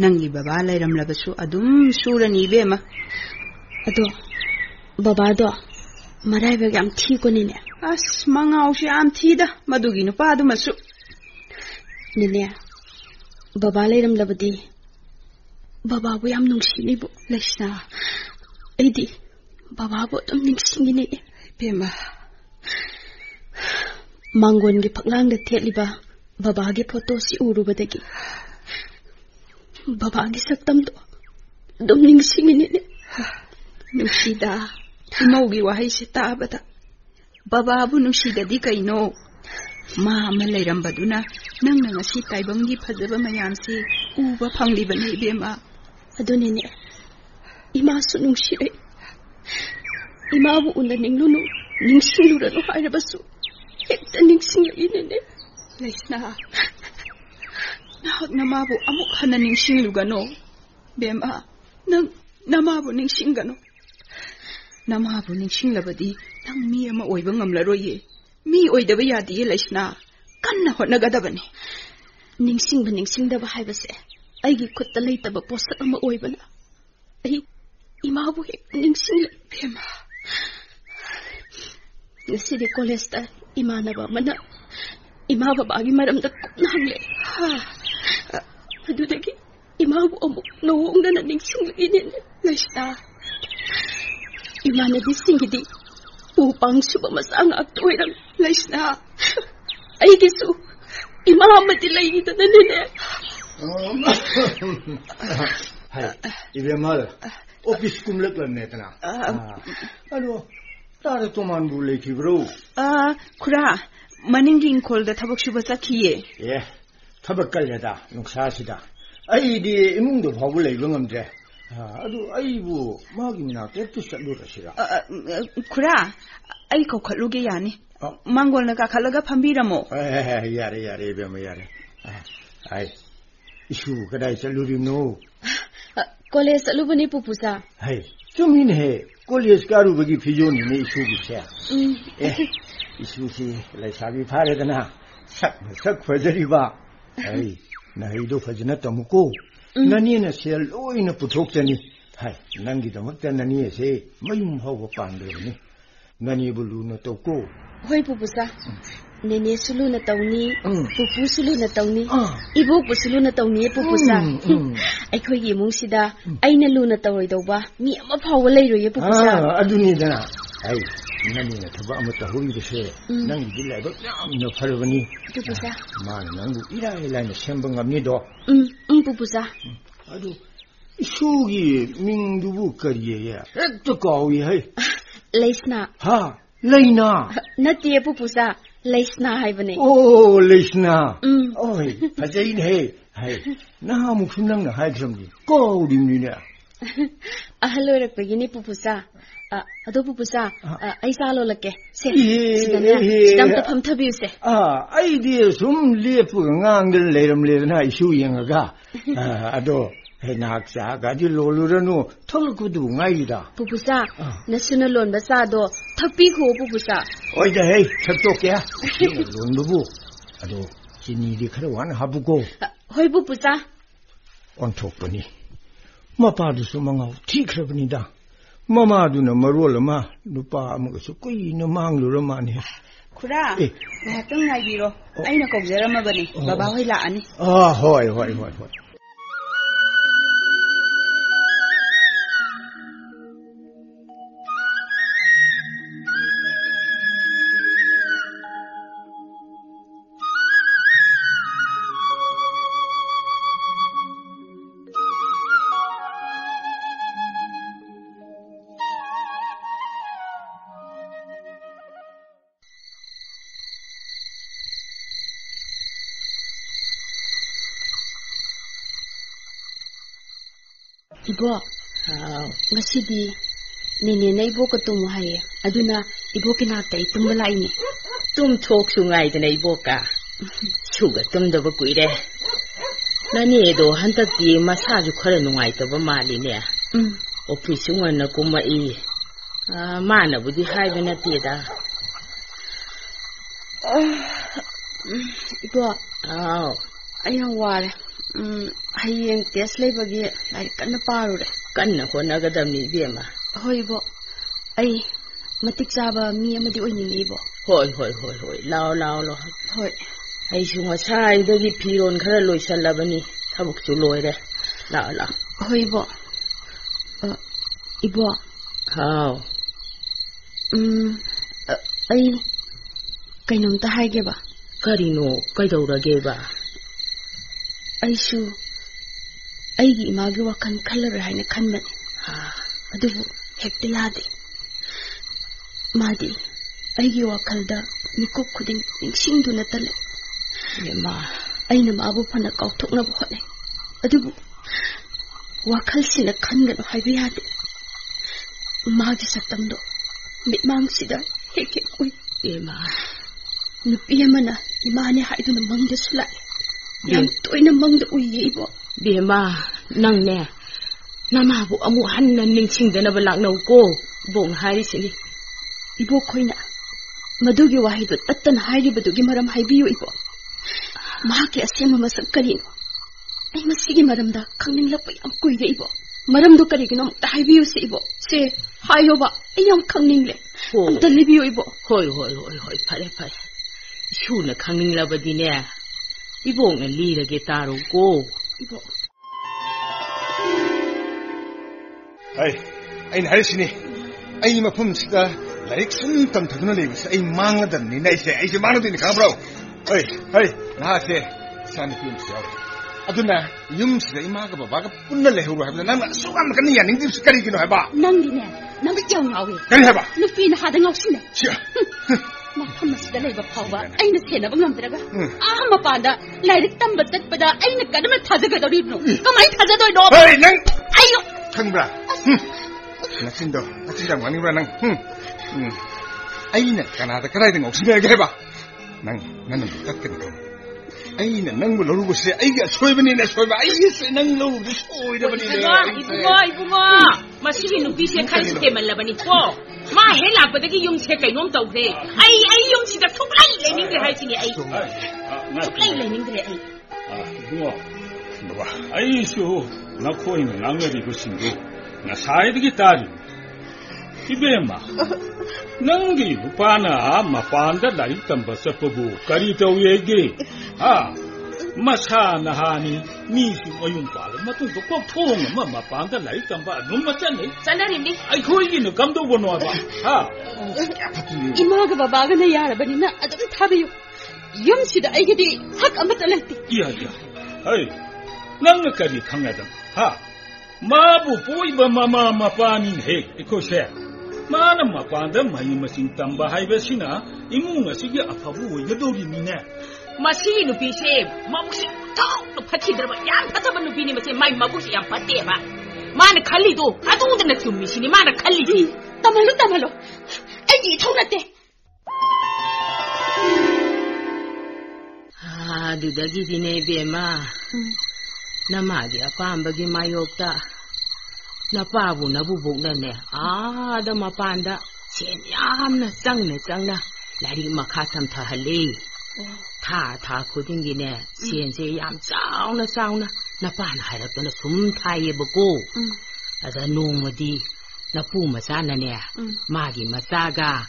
ꯅꯪꯒꯤ ꯕꯕꯥ ꯂꯩꯔꯝꯂꯕꯁꯨ ꯑꯗꯨꯝ ꯁꯨꯔꯅꯤ ꯏꯕꯦꯝꯃ ꯑꯗꯣ ꯕꯕꯥꯗꯣ ꯃꯔꯥꯏꯕꯛ ꯌꯥꯝ ꯊꯤꯀꯣꯅꯤꯅꯦ ꯑꯁ ꯃꯉꯥꯎꯁꯨ ꯌꯥꯝ ꯊꯤꯗ ꯃꯗꯨꯒꯤ ꯅꯨꯄꯥꯗꯨꯃꯁꯨ ꯅꯤꯅꯦ ꯕꯕꯥ ꯂꯩꯔꯝꯂꯕꯗꯤ ꯕꯕꯥꯕꯨ ꯌꯥꯝ ꯅꯨꯡꯁꯤꯅꯤꯕꯨ ꯂꯩꯁꯅꯥ ꯑꯩꯗꯤ ꯕꯕꯥꯕꯨ ꯑꯗꯨꯝ ꯅꯤꯡꯁꯤꯡꯉꯤꯅꯤꯅꯦ ꯏꯕꯦꯝꯃ ꯃꯥꯡꯒꯣꯟꯒꯤ ꯐꯛꯂꯥꯡꯗ ꯊꯦꯠꯂꯤꯕ ꯕꯕꯥꯒꯤ ꯐꯣꯇꯣꯁꯤ ꯎꯔꯨꯕꯗꯒꯤ ꯕꯕꯥꯒꯤ ꯁꯛꯇꯝꯗꯣ ꯑꯗꯨꯝ ꯅꯤꯡꯁꯤꯡꯉꯤꯅꯤꯅꯦ ꯅꯨꯡꯁꯤꯗ ꯏꯃꯧꯒꯤ ꯋꯥꯍꯩꯁꯦ ꯇꯥꯕꯗ ꯕꯕꯥꯕꯨ ꯅꯨꯡꯁꯤꯗꯗꯤ ꯀꯩꯅꯣ ꯃꯥ ꯑꯃ ꯂꯩꯔꯝꯕꯗꯨꯅ ꯅꯪꯅ ꯉꯁꯤ ꯇꯥꯏꯕꯪꯒꯤ ꯐꯖꯕ ꯃꯌꯥꯝꯁꯦ ꯎꯕ ꯐꯪꯂꯤꯕꯅꯤ ꯏꯕꯦꯝꯃ ꯑꯗꯨꯅꯤꯅꯦ ꯏꯃꯥꯁꯨ ꯅꯨꯡꯁꯤꯔꯦ ꯏꯃꯥꯕꯨ ꯎꯅꯅꯤꯡꯂꯨꯅꯨ ꯅꯤꯡꯁꯤꯡꯂꯨꯔꯅꯨ ꯍꯥꯏꯔꯕꯁꯨ Itaning siya inini. Lays na. Nahot na mabo amok hanan ning sing lugano. Bema, nang namabo ning sing gano. Namabo ning sing labadi, nang miya maoy bang amlaro ye. Mi oy daba yadi ye lays na. Kan na hot nagadaba ni. Ning sing ba ning sing daba hai base. Ay gi kutta lay taba posak ama oy bala. Ay, imabo hek ning sing bema labema. Nasidi kolesta e ಇಮಾನವ ಮನ ಇಮಾವವಾಗಿ ಮರಮದ ನಾಗ್ಲೆ ಅದುದಗಿ ಇಮಾವು ಅಮು ನೋವಂಗ ನನಗೆ ಸುಂಗಿನೇನೆ ನಷ್ಟ ಇಮಾನದಿ ಸಿಂಗಿದಿ upang sumamasa ang aktoy ng lies na. Ay, Gisu, imahamadilay nito na nila. Hai, ibe mal. Office kumlek lan netna. Ano? Ah. 따라또만불레기그 러. 아, 그 라. 마닝링콜더타벅슈버사키 예. 예. 타벅깔려 다. 욕사시 다. 아이디임무도법을읽은건 데. 아주아이부마기미나깨뜻사노릇이 라. 아, 그 라. 아이코컬로게야 니. 어? 망골나가칼로가팜비라 모. 에, 야레야레베모야 레. 아 이. 이슈그다이셀루리 노. 콜레셀루브니푸푸 사. 아 이. 좀이 네. College ꯀꯥꯔꯨꯕꯒꯤ ꯐꯤꯖꯣꯜꯅꯤꯅꯦ ꯏꯁꯨꯒꯤꯁꯦ ꯑꯦ ꯏꯁꯨꯁꯤ ꯂꯩꯁꯥꯕꯤ ꯐꯥꯔꯦꯗꯅ ꯁꯛꯅ ꯁꯛ ꯐꯖꯔꯤꯕ ꯑꯩ ꯅꯍꯩꯗꯣ ꯐꯖꯅ ꯇꯝꯃꯨꯀꯣ ꯅꯅꯦꯅ ꯁꯦꯜ ꯂꯣꯏꯅ ꯄꯨꯊꯣꯛꯆꯅꯤ ꯍꯥꯏ ꯅꯪꯒꯤꯗꯃꯛꯇ ꯅꯅꯦꯁꯦ ꯃꯌꯨꯝ ꯐꯥꯎꯕ ꯄꯥꯟꯗ꯭ꯔꯕꯅꯤ ꯅꯅꯦꯕꯨ ꯂꯨꯅ ꯇꯧꯀꯣ ꯍꯣꯏ ꯄꯨꯄꯨꯆꯥ ꯅꯦꯅꯦꯁꯨ ꯂꯨꯅ ꯇꯧꯅꯤ ꯎꯝ. ꯄꯨꯄꯨꯁꯨ ꯂꯨꯅ ꯇꯧꯅꯤ ꯑꯥ. ꯏꯕꯣꯛꯄꯨꯁꯨ ꯂꯨꯅ ꯇꯧꯅꯤꯌꯦ ꯄꯨꯄꯨꯆꯥ ꯎꯝ, ꯎꯝ. ꯑꯩꯈꯣꯏꯒꯤ ꯏꯃꯨꯡꯁꯤꯗ ꯑꯩꯅ ꯂꯨꯅ ꯇꯧꯔꯣꯏꯗꯧꯕ ꯃꯤ ꯑꯃ ꯐꯥꯎꯕ ꯂꯩꯔꯣꯏꯌꯦ ꯄꯨꯄꯨꯆꯥ ꯑꯥ, ꯑꯗꯨꯅꯤꯗꯅ ꯑꯩ ꯅꯪꯅ ꯊꯕꯛ ꯑꯃ ꯇꯧꯍꯧꯔꯤꯕꯁꯦ ꯎꯝ. ꯅꯪꯒꯤꯗꯤ ꯂꯥꯏꯕꯛ ꯌꯥꯝꯅ ꯐꯔꯕꯅꯤ ꯄꯨꯄꯨꯆꯥ ꯃꯥꯅ ꯅꯪꯕꯨ ꯏꯔꯥꯏ ꯂꯥꯏꯅ ꯁꯦꯝꯕ ꯉꯝꯅꯤꯗꯣ ꯎꯝ ꯎꯝ ꯄꯨꯄꯨꯆꯥ ꯑꯗꯨ ꯏꯁꯨꯒꯤ ꯃꯤꯡꯗꯨꯕꯨ ꯀꯔꯤꯌꯦ ꯍꯦꯛꯇ ꯀꯥꯎꯏ ꯍꯩ ꯂꯩꯁꯅꯥ ꯍꯥ ꯂꯩꯅꯥ ꯅꯠꯇꯦ Leśna hajbny. O, leśna. Mm. Oj, pajain hej. Hej. Na hamu khunnam na haj jamni. Ko dim ni na. Ahlo rak pagini pupusa. Ado pupusa. Aisa lo lakke. Se. Sidam ta pham thabi se. Ah, ai di sum le pu ngang le ram le na isu yeng ga. Ado. henaksa gaji loluranu tolkudu ngaida pupusa nasuna lon basa do thapi ho pupusa oi da hey thapto kya lon bubu ado chini di khara wan habu ko hoi pupusa on thok pani ma pa du su mangau thik khra pani da mama du na marol ma nupa amu su koi na mang lu ma ne คุณอาแม่ต้องไงดีรอไอ้นักกบเยอรมาบันนี่บ้าบ้าให้ละอันนี้อ๋อหอยหอยหอยหอย ꯏꯕꯣ ꯉꯁꯤꯗꯤ ꯅꯦꯅꯦꯅ ꯏꯕꯣꯛꯀ ꯇꯨꯝꯃꯨ ꯍꯥꯏꯌꯦ ꯑꯗꯨꯅ ꯏꯕꯣꯛꯀꯤ ꯅꯥꯛꯇ ꯑꯩ ꯇꯨꯝꯕ ꯂꯥꯛꯏꯅꯦ ꯇꯨꯝꯊꯣꯛꯁꯨ ꯉꯥꯏꯗꯅ ꯏꯕꯣꯛꯀ ꯁꯨꯒ ꯇꯨꯝꯗꯕ ꯀꯨꯏꯔꯦ ꯅꯅꯦꯗꯣ ꯍꯟꯗꯛꯇꯤ ꯃꯁꯥꯁꯨ ꯈꯔ ꯅꯨꯡꯉꯥꯏꯇꯕ ꯃꯥꯜꯂꯤꯅꯦ ꯎꯝ ꯑꯣꯐꯤꯁꯁꯨ ꯉꯟꯅ ꯀꯨꯝꯃꯛꯏ ꯃꯥꯅꯕꯨꯗꯤ ꯍꯥꯏꯕ ꯅꯠꯇꯦꯗ ꯏꯕꯣ ꯑꯥꯎ ꯑꯩ ꯌꯥꯝ ꯋꯥꯔꯦ ꯍꯌꯦꯡ ꯇꯦꯁ ꯂꯩꯕꯒꯤ ꯂꯥꯏꯔꯤꯛ ꯀꯟꯅ ꯄꯥꯔꯨꯔꯦ ꯀꯟꯅ ꯍꯣꯠꯅꯒꯗꯕꯅꯤ ꯏꯕꯦꯝꯃ ꯍꯣꯏ ꯏꯕꯣ ꯑꯩ ꯃꯇꯤꯛ ꯆꯥꯕ ꯃꯤ ꯑꯃꯗꯤ ꯑꯣꯏꯅꯤꯡꯉꯦ ꯏꯕꯣ ꯍꯣꯏ ꯍꯣꯏ ꯍꯣꯏ ꯍꯣꯏ ꯂꯥꯛꯑꯣ ꯂꯥꯛꯑꯣ ꯂꯥꯛꯑꯣ ꯍꯣꯏ ꯑꯩꯁꯨ ꯉꯁꯥꯏꯗꯒꯤ ꯐꯤꯔꯣꯟ ꯈꯔ ꯂꯣꯏꯁꯜꯂꯕꯅꯤ ꯊꯕꯛꯁꯨ ꯂꯣꯏꯔꯦ ꯂꯥꯛꯑꯣ ꯂꯥꯛꯑꯣ ꯍꯣꯏ ꯏꯕꯣ ꯏꯕꯣ ꯍꯥꯎ ꯎꯝ ꯑꯩ ꯀꯩꯅꯣꯝꯇ ꯍꯥꯏꯒꯦꯕ ꯀꯔꯤꯅꯣ ꯀꯩꯗꯧꯔꯒꯦꯕ ꯑꯩꯁꯨ ꯑꯩꯒꯤ ꯏꯃꯥꯒꯤ ꯋꯥꯈꯜ ꯈꯜꯂꯔꯣꯏ ꯍꯥꯏꯅ ꯈꯟꯕꯅꯤ ꯑꯗꯨꯕꯨ ꯍꯦꯛꯇ ꯌꯥꯗꯦ ꯃꯥꯗꯤ ꯑꯩꯒꯤ ꯋꯥꯈꯜꯗ ꯃꯤꯀꯨꯞ ꯈꯨꯗꯤꯡ ꯅꯤꯡꯁꯤꯡꯗꯨꯅꯇ ꯂꯩ ꯏꯃꯥ ꯑꯩꯅ ꯃꯥꯕꯨ ꯐꯅ ꯀꯥꯎꯊꯣꯛꯅꯕ ꯍꯣꯠꯅꯩ ꯑꯗꯨꯕꯨ ꯋꯥꯈꯜꯁꯤꯅ ꯈꯟꯒꯅꯨ ꯍꯥꯏꯕ ꯌꯥꯗꯦ ꯃꯥꯒꯤ ꯁꯛꯇꯝꯗꯣ ꯃꯤꯠꯃꯥꯡꯁꯤꯗ ꯍꯦꯛ ꯍꯦꯛ ꯎꯏ ꯏꯃꯥ ꯅꯨꯄꯤ ꯑꯃꯅ ꯏꯃꯥꯅꯦ ꯍꯥꯏꯗꯨꯅ ꯃꯪꯗꯁꯨ ꯂꯥꯛꯑꯦ Yang tôi nằm mong được uy dĩ bộ. Để mà, năng nè. Nam mà bộ amu hắn là ninh xin dana bà lạc nấu cô. Bộ hai sẽ đi. Ibo khôi nạ. Mà đôi ghi wahi đột tất tân hai đi bà đôi ghi maram hai biu ibo. má kia xem mà mà sẵn cà điện. Anh mà sĩ ghi maram da khăng ninh lập bậy am quỳ vậy, bộ. Maram đôi cà điện nông hai biu sĩ ibo. Sẽ hai hô ba, Anh em khăng ninh lệ. anh ta lấy biu ibo. Hồi hồi hồi hồi. Phải phải. Chú nè khăng ninh lập bà đi nè. ipo ngelire ke taro ko ipo ai ai na harsini ai mafum die laik sun tam taduna ai manga dan ni se ai se manga din ka bro. Ai ai na se san aduna yum sida ga punna le ning kino nang dine nang ga nu na ꯃꯐꯝ ꯑꯁꯤꯗ ꯂꯩꯕ ꯐꯥꯎꯕ ꯑꯩꯅ ꯁꯦꯟꯅꯕ ꯉꯝꯗ꯭ꯔꯒ ꯑꯥ ꯃꯄꯥꯟꯗ ꯂꯥꯏꯔꯤꯛ ꯇꯝꯕ ꯆꯠꯄꯗ ꯑꯩꯅ ꯀꯔꯝꯅ ꯊꯥꯖꯒꯗꯧꯔꯤꯕꯅꯣ ꯀꯃꯥꯏꯅ ꯊꯥꯖꯗꯣꯏꯅꯣ ꯍꯣꯏ ꯅꯪ ꯑꯩꯅ ꯈꯪꯕ꯭ꯔꯥ ꯅꯆꯤꯟꯗꯣ ꯅꯆꯤꯟꯗ ꯋꯥꯅꯤꯡꯕ꯭ꯔꯥ ꯅꯪ ꯑꯩꯅ ꯀꯅꯥꯗ ꯀꯗꯥꯏꯗ ꯉꯧꯁꯤꯟꯅꯔꯒꯦ ꯍꯥꯏꯕ ꯅꯪ ꯅꯪꯅ ꯇꯠꯀꯅꯤ ꯑꯩꯅ ꯅꯪꯕꯨ ꯂꯧꯔꯨꯕꯁꯦ ꯑꯩꯒꯤ ꯑꯁꯣꯏꯕꯅꯤꯅ ꯑꯁꯣꯏꯕ ꯑꯩꯒꯤꯁꯦ ꯅꯪ ꯂꯧꯔꯨꯕ ꯁꯣꯏꯔꯕꯅꯤꯅ ꯏꯕꯨꯡꯉꯣ ꯏꯕꯨꯡꯉꯣ ꯃꯁꯤꯒꯤ ꯅꯨꯄꯤꯁꯦ ꯈꯔꯁꯨ ꯇꯦꯃꯜꯂꯕꯅꯤꯀꯣ ꯃꯥ ꯍꯦꯛ ꯂꯥꯛꯄꯗꯒꯤ ꯌꯨꯝꯁꯦ ꯀꯩꯅꯣꯝ ꯇꯧꯈ꯭ꯔꯦ ꯑꯩ ꯑꯩ ꯌꯨꯝꯁꯤꯗ ꯊꯨꯛꯂꯩ ꯂꯩꯅꯤꯡꯗ꯭ꯔꯦ ꯍꯥꯏꯁꯤꯅꯦ ꯑꯩ ꯊꯨꯛꯂꯩ ꯂꯩꯅꯤꯡꯗ꯭ꯔꯦ ꯑꯩ ꯏꯕꯨꯡꯉꯣ ꯕꯕꯥ ꯑꯩꯁꯨ ꯅꯈꯣꯏꯅ ꯉꯥꯡꯅꯔꯤꯕꯁꯤꯡꯗꯨ ꯉꯁꯥꯏꯗꯒꯤ ꯇꯥꯔꯤ ꯏꯕꯦꯝꯃ ꯅꯪꯒꯤ ꯅꯨꯄꯥꯅ ꯃꯄꯥꯟꯗ ꯂꯥꯏꯔꯤꯛ ꯇꯝꯕ ꯆꯠꯄꯕꯨ ꯀꯔꯤ ꯇꯧꯋꯦꯒꯦ ꯍꯥ 么差那哈呢？秘书我用惯了，么动作光拖，么么办得来？张吧，侬么真来？真得你哩？哎，可以呢，咁多个耐吧？哈！伊妈个把爸个那伢子，把你那阿登他没有？勇气的，哎个的，还敢不出来了？呀呀！哎，那我给你看一等，哈！马不波一把，马马马把你黑一口血，马那马光的没有么？心脏吧还不行呐？伊么个是叫阿发乌？一个多厘米呢？ꯃꯁꯤ ꯅꯨꯄꯤꯁꯦ ꯃꯕꯨꯛꯁꯦ ꯆꯥꯎꯅ ꯐꯠꯈꯤꯗ꯭ꯔꯕ ꯌꯥꯝ ꯐꯠꯇꯕ ꯅꯨꯄꯤꯅꯤ ꯃꯁꯦ ꯃꯥꯏ ꯃꯕꯨꯛꯁꯦ ꯌꯥꯝ ꯐꯠꯇꯦꯕ ꯃꯥꯅ ꯈꯜꯂꯤꯗꯣ ꯑꯗꯨꯗꯅ ꯆꯨꯝꯃꯤꯁꯤꯅꯤ ꯃꯥꯅ ꯈꯜꯂꯤꯁꯤ ꯇꯝꯍꯜꯂꯨ ꯇꯝꯍꯜꯂꯨ ꯑꯩꯒꯤ ꯏꯊꯧ ꯅꯠꯇꯦ ꯑꯗꯨꯗꯒꯤꯗꯤꯅꯦ ꯏꯕꯦꯝꯃ ꯅꯃꯥꯒꯤ ꯑꯄꯥꯝꯕꯒꯤ ꯃꯥꯌꯣꯛꯇ ꯅꯄꯥꯕꯨ ꯅꯕꯨꯕꯣꯛꯅꯅꯦ ꯑꯥꯗ ꯃꯄꯥꯟꯗ ꯁꯦꯟ ꯌꯥꯝꯅ ꯆꯪꯅ ꯆꯪꯅ ꯂꯥꯏꯔꯤꯛ ꯃꯈꯥ ꯇꯝꯊꯍꯜꯂꯤ 他他，可定爷呢？现在样糟了糟了，那饭 siyencey am tsang 的，那 tsang 嗯，妈 na 啥个？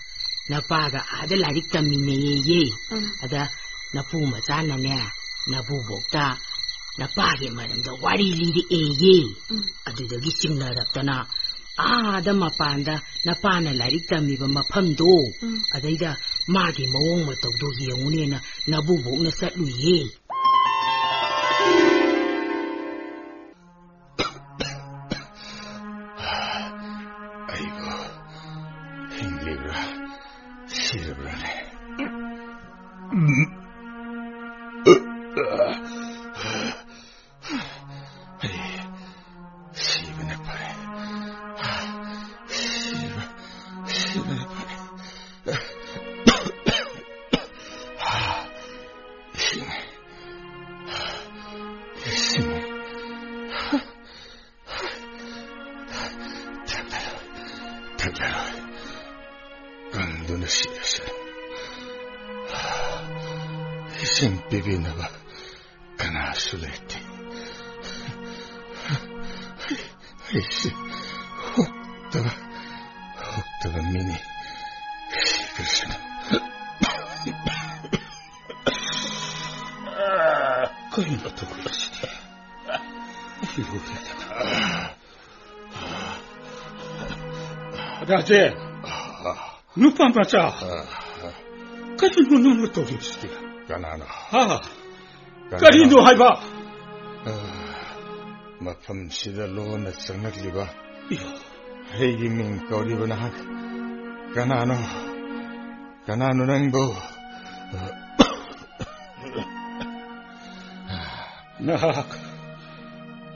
那把个 harap ta 爷爷 sumtaiye boko, 的，那把 numadi 里的爷爷。嗯，啊 sana ne, magi mataga 来的 paaga aza. ꯃꯥꯒꯤ ꯃꯑꯣꯡ ꯃꯇꯧꯗꯣ ꯌꯦꯡꯉꯨꯅꯦꯅ ꯅꯕꯨꯕꯣꯛꯅ ꯆꯠꯂꯨꯏꯌꯦ متى؟ كيف الجنون والتوحيد استيا؟ يعني أنا آه كريم دو هاي با. ما فهم شذا لو نتسنك لي با هيجي من كوري بنهاك كان أنا ننبو نهاك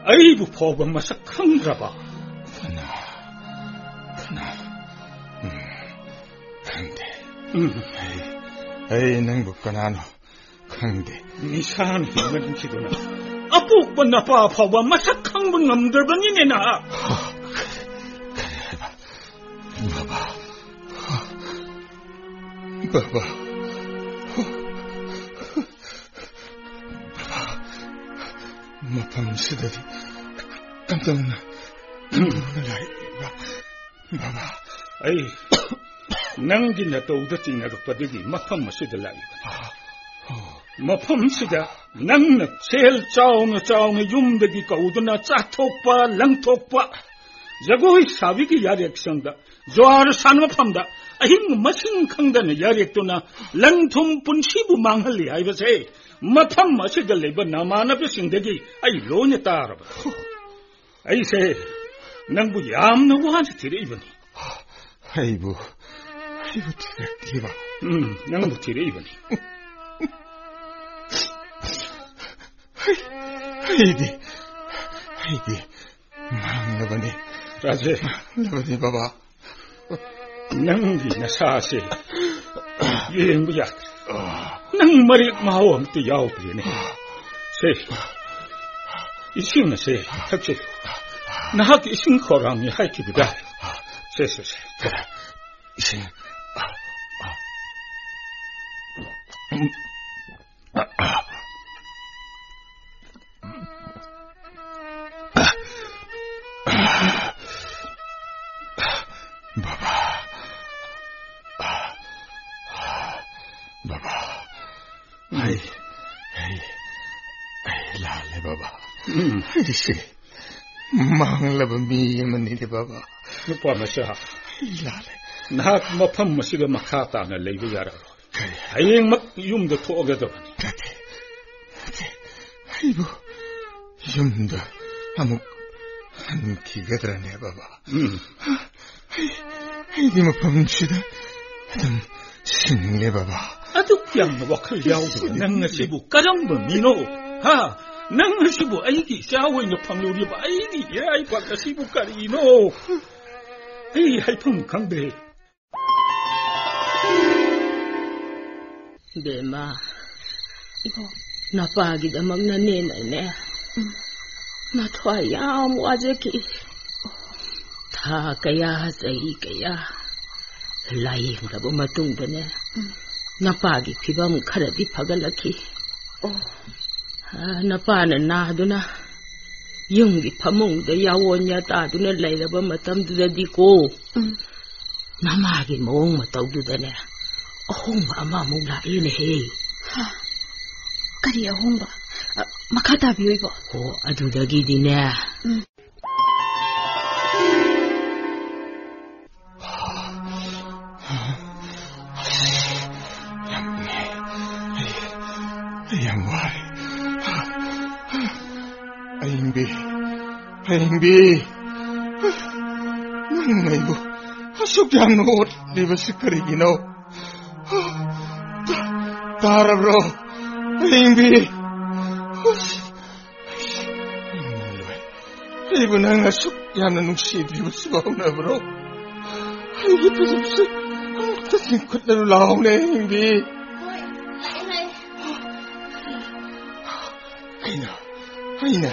أيبو فوق مسك خنغبا 嗯，哎，哎，能不搁哪了？坑的！你想呢？我真气得了！啊不，我那爸怕我没啥坑不我们这吧你呢？好，可怜可怜爸爸，爸爸，爸爸，我怕你死的的，干怎么呢？来，爸爸，哎。ꯅꯪꯒꯤꯅ ꯇꯧꯗ ꯆꯤꯡꯅꯔꯛꯄꯗꯒꯤ ꯃꯐꯝ ꯑꯁꯤꯗ ꯂꯥꯛꯏꯕꯅꯤ ꯃꯐꯝꯁꯤꯗ ꯅꯪꯅ ꯁꯦꯜ ꯆꯥꯎꯅ ꯆꯥꯎꯅ ꯌꯨꯝꯗꯒꯤ ꯀꯧꯗꯨꯅ ꯆꯥꯊꯣꯛꯄ ꯂꯪꯊꯣꯛꯄ ꯖꯒꯣꯏ ꯁꯥꯕꯤꯒꯤ ꯌꯥꯔꯦꯛꯁꯪꯗ ꯖ꯭ꯋꯥꯔ ꯁꯥꯟꯅꯐꯝꯗ ꯑꯍꯤꯡ ꯃꯁꯤꯡ ꯈꯪꯗꯅ ꯌꯥꯔꯦꯛꯇꯨꯅ ꯂꯪ ꯊꯨꯝ ꯄꯨꯟꯁꯤꯕꯨ ꯃꯥꯡꯍꯜꯂꯤ ꯍꯥꯏꯕꯁꯦ ꯃꯐꯝ ꯑꯁꯤꯗ ꯂꯩꯕ ꯅꯃꯥꯟꯅꯕꯁꯤꯡꯗꯒꯤ ꯑꯩ ꯂꯣꯏꯅ ꯇꯥꯔꯕ ꯑꯩꯁꯦ ꯅꯪꯕꯨ ꯌꯥꯝꯅ ꯋꯥꯅ ꯊꯤꯔꯛꯏꯕꯅꯤ ꯑꯩꯕꯨ 이 로냐 따라바 아이세 낭부 얌나 와한테 티레 이번이 아이고 아이고 디렉티바 음, 낭부 티레 이번이 하이디 하이디 망나바니 라제 나바니 바바 낭기 나 사세 유행부야 낭 머리 마음 또 야오비네 세 이싱나 세 탑체 나학 이싱 거랑이 하이키보다 세세세 이신 ಋಷಿ ಮಂಗಳ ಮೀಮನಿದೆ ಬಾಬಾ ನುಪ್ಪ ಮಶ ಇಲ್ಲ ನಾಲ್ಕು ಮಫಂ ಮಸಿಗ ಮಖಾ ತಾನ ಲೈಬ ಯಾರು 哎，没用的拖个的。对，对，哎不，用的。阿木，你听个得了，奶爸爸。嗯。哎，你们碰不起来，等醒来爸爸。啊，对呀。那沃克腰子，能个是不？干粮不米诺？哈，能个是不？哎滴，下午你碰尿尿吧，哎滴，哎巴个是不？干米诺。哎，还碰扛的。Dema, ikaw, napagid amang naninay ne. Mm. Natwayam wajaki. Ta kaya sa kaya. Laying na bumatung ba ne. Mm. Napagi pibam karabi pagalaki. Oh. Ah, napana na doon na. ꯌꯨꯝꯒꯤ ꯐꯃꯨꯡꯗ ꯌꯥꯋꯣꯟ ꯌꯥꯇꯥꯗꯨꯅ ꯂꯩꯔꯕ ꯃꯇꯝꯗꯨꯗꯗꯤꯀꯣ ꯅꯃꯥꯒꯤ ꯃꯑꯣꯡ ꯃꯇꯧꯗꯨꯗꯅꯦ ahomba amamula inehe ꯀꯔꯤ ꯑꯍꯣꯡꯕ ꯃꯈꯥ ꯇꯥꯕꯤꯌꯣꯏꯕ ꯍꯣ ꯑꯗꯨꯗꯒꯤꯗꯤꯅꯦ ꯌꯥꯝ ꯋꯥꯏ ꯑꯌꯤꯡꯕꯤ ꯑꯌꯤꯡꯕꯤ ꯅꯪꯅ ꯑꯩꯕꯨ ꯑꯁꯨꯛ ꯌꯥꯝꯅ ꯑꯣꯠꯂꯤꯕꯁꯤ ꯀꯔꯤꯒꯤꯅꯣ Tarbro, Limbi. Even ang asok yan anong city mo si Mama bro. Ay, ito sa bisa. Ang tasingkot na nulaw na hindi. Ay na, ay na.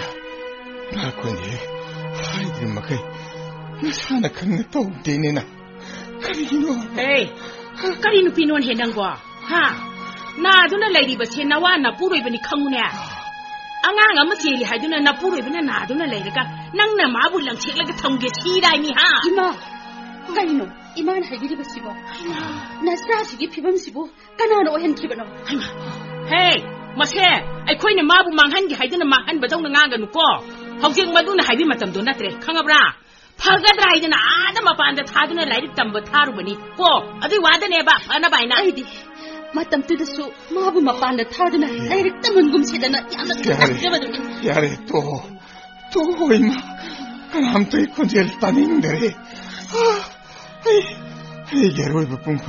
Nako niya. Ay, di makay. Nasana kang nataw din na. Karino. Hey, karino pinon hedang ko ha? 것도 생각대로 나오네 아잉비 Aina, aina, na kwani, haidin makai, na sana kan na tawde ne na, karino. Hey, kanino pinuan henang ko? Ha? 나도나 레이리바 세 나와 나 뿌로이버니 캉무네 ꯑꯉꯥꯡ ꯑꯃ ꯆꯦꯜꯂꯤ ꯍꯥꯏꯗꯨꯅ ꯅꯄꯨꯔꯣꯏꯕꯅ ꯅꯥꯗꯨꯅ ꯂꯩꯔꯒ ꯅꯪꯅ ꯃꯥꯕꯨ ꯂꯪꯊꯦꯛꯂꯒ ꯊꯝꯒꯦ ꯁꯤꯔꯥꯏꯅꯤ ꯍꯥ 이마, 까이노, 이만 할기리버시고. 나스라시기 피범시고, 까나노 오헨키버노. ꯍꯦ ꯃꯁꯦ ꯑꯩꯈꯣꯏꯅ ꯃꯥꯕꯨ ꯃꯥꯡꯍꯟꯒꯦ ꯍꯥꯏꯗꯨꯅ ꯃꯥꯡꯍꯟꯕꯗꯧꯅ ꯉꯥꯡꯒꯅꯨꯀꯣ ꯍꯧꯖꯤꯛ ꯃꯗꯨꯅ ꯍꯥꯏꯕꯤ ꯃꯇꯝꯗꯣ ꯅꯠꯇ꯭ꯔꯦ ꯈꯪꯉꯕ꯭ꯔꯥ ꯐꯒꯗ꯭ꯔꯥ ꯍꯥꯏꯗꯅ ꯑꯥꯗ ꯃꯄꯥꯟꯗ ꯊꯥꯗꯨꯅ ꯂꯥꯏꯔꯤꯛ ꯇꯝꯕ ꯊꯥꯔꯨꯕꯅꯤ ꯀꯣ ꯑꯗꯨꯏ ꯋꯥꯗꯅꯦꯕ ꯐꯅꯕ ꯍꯥꯏꯅ 아이디, 마땀뜨듯수 마부 마빠한테 타드나 나이를 땀은 금시다나 야나 깜짝이야 야래 또, 또 이마. 그럼 또 이코 제일 따님들이. 아, 妈等对的说，妈不嘛办的，他的呢，来的这么公气的呢，伢们可难接了。伢的多，多会嘛，俺们对困起来打命的嘞，啊，哎，哎，伢会不崩溃，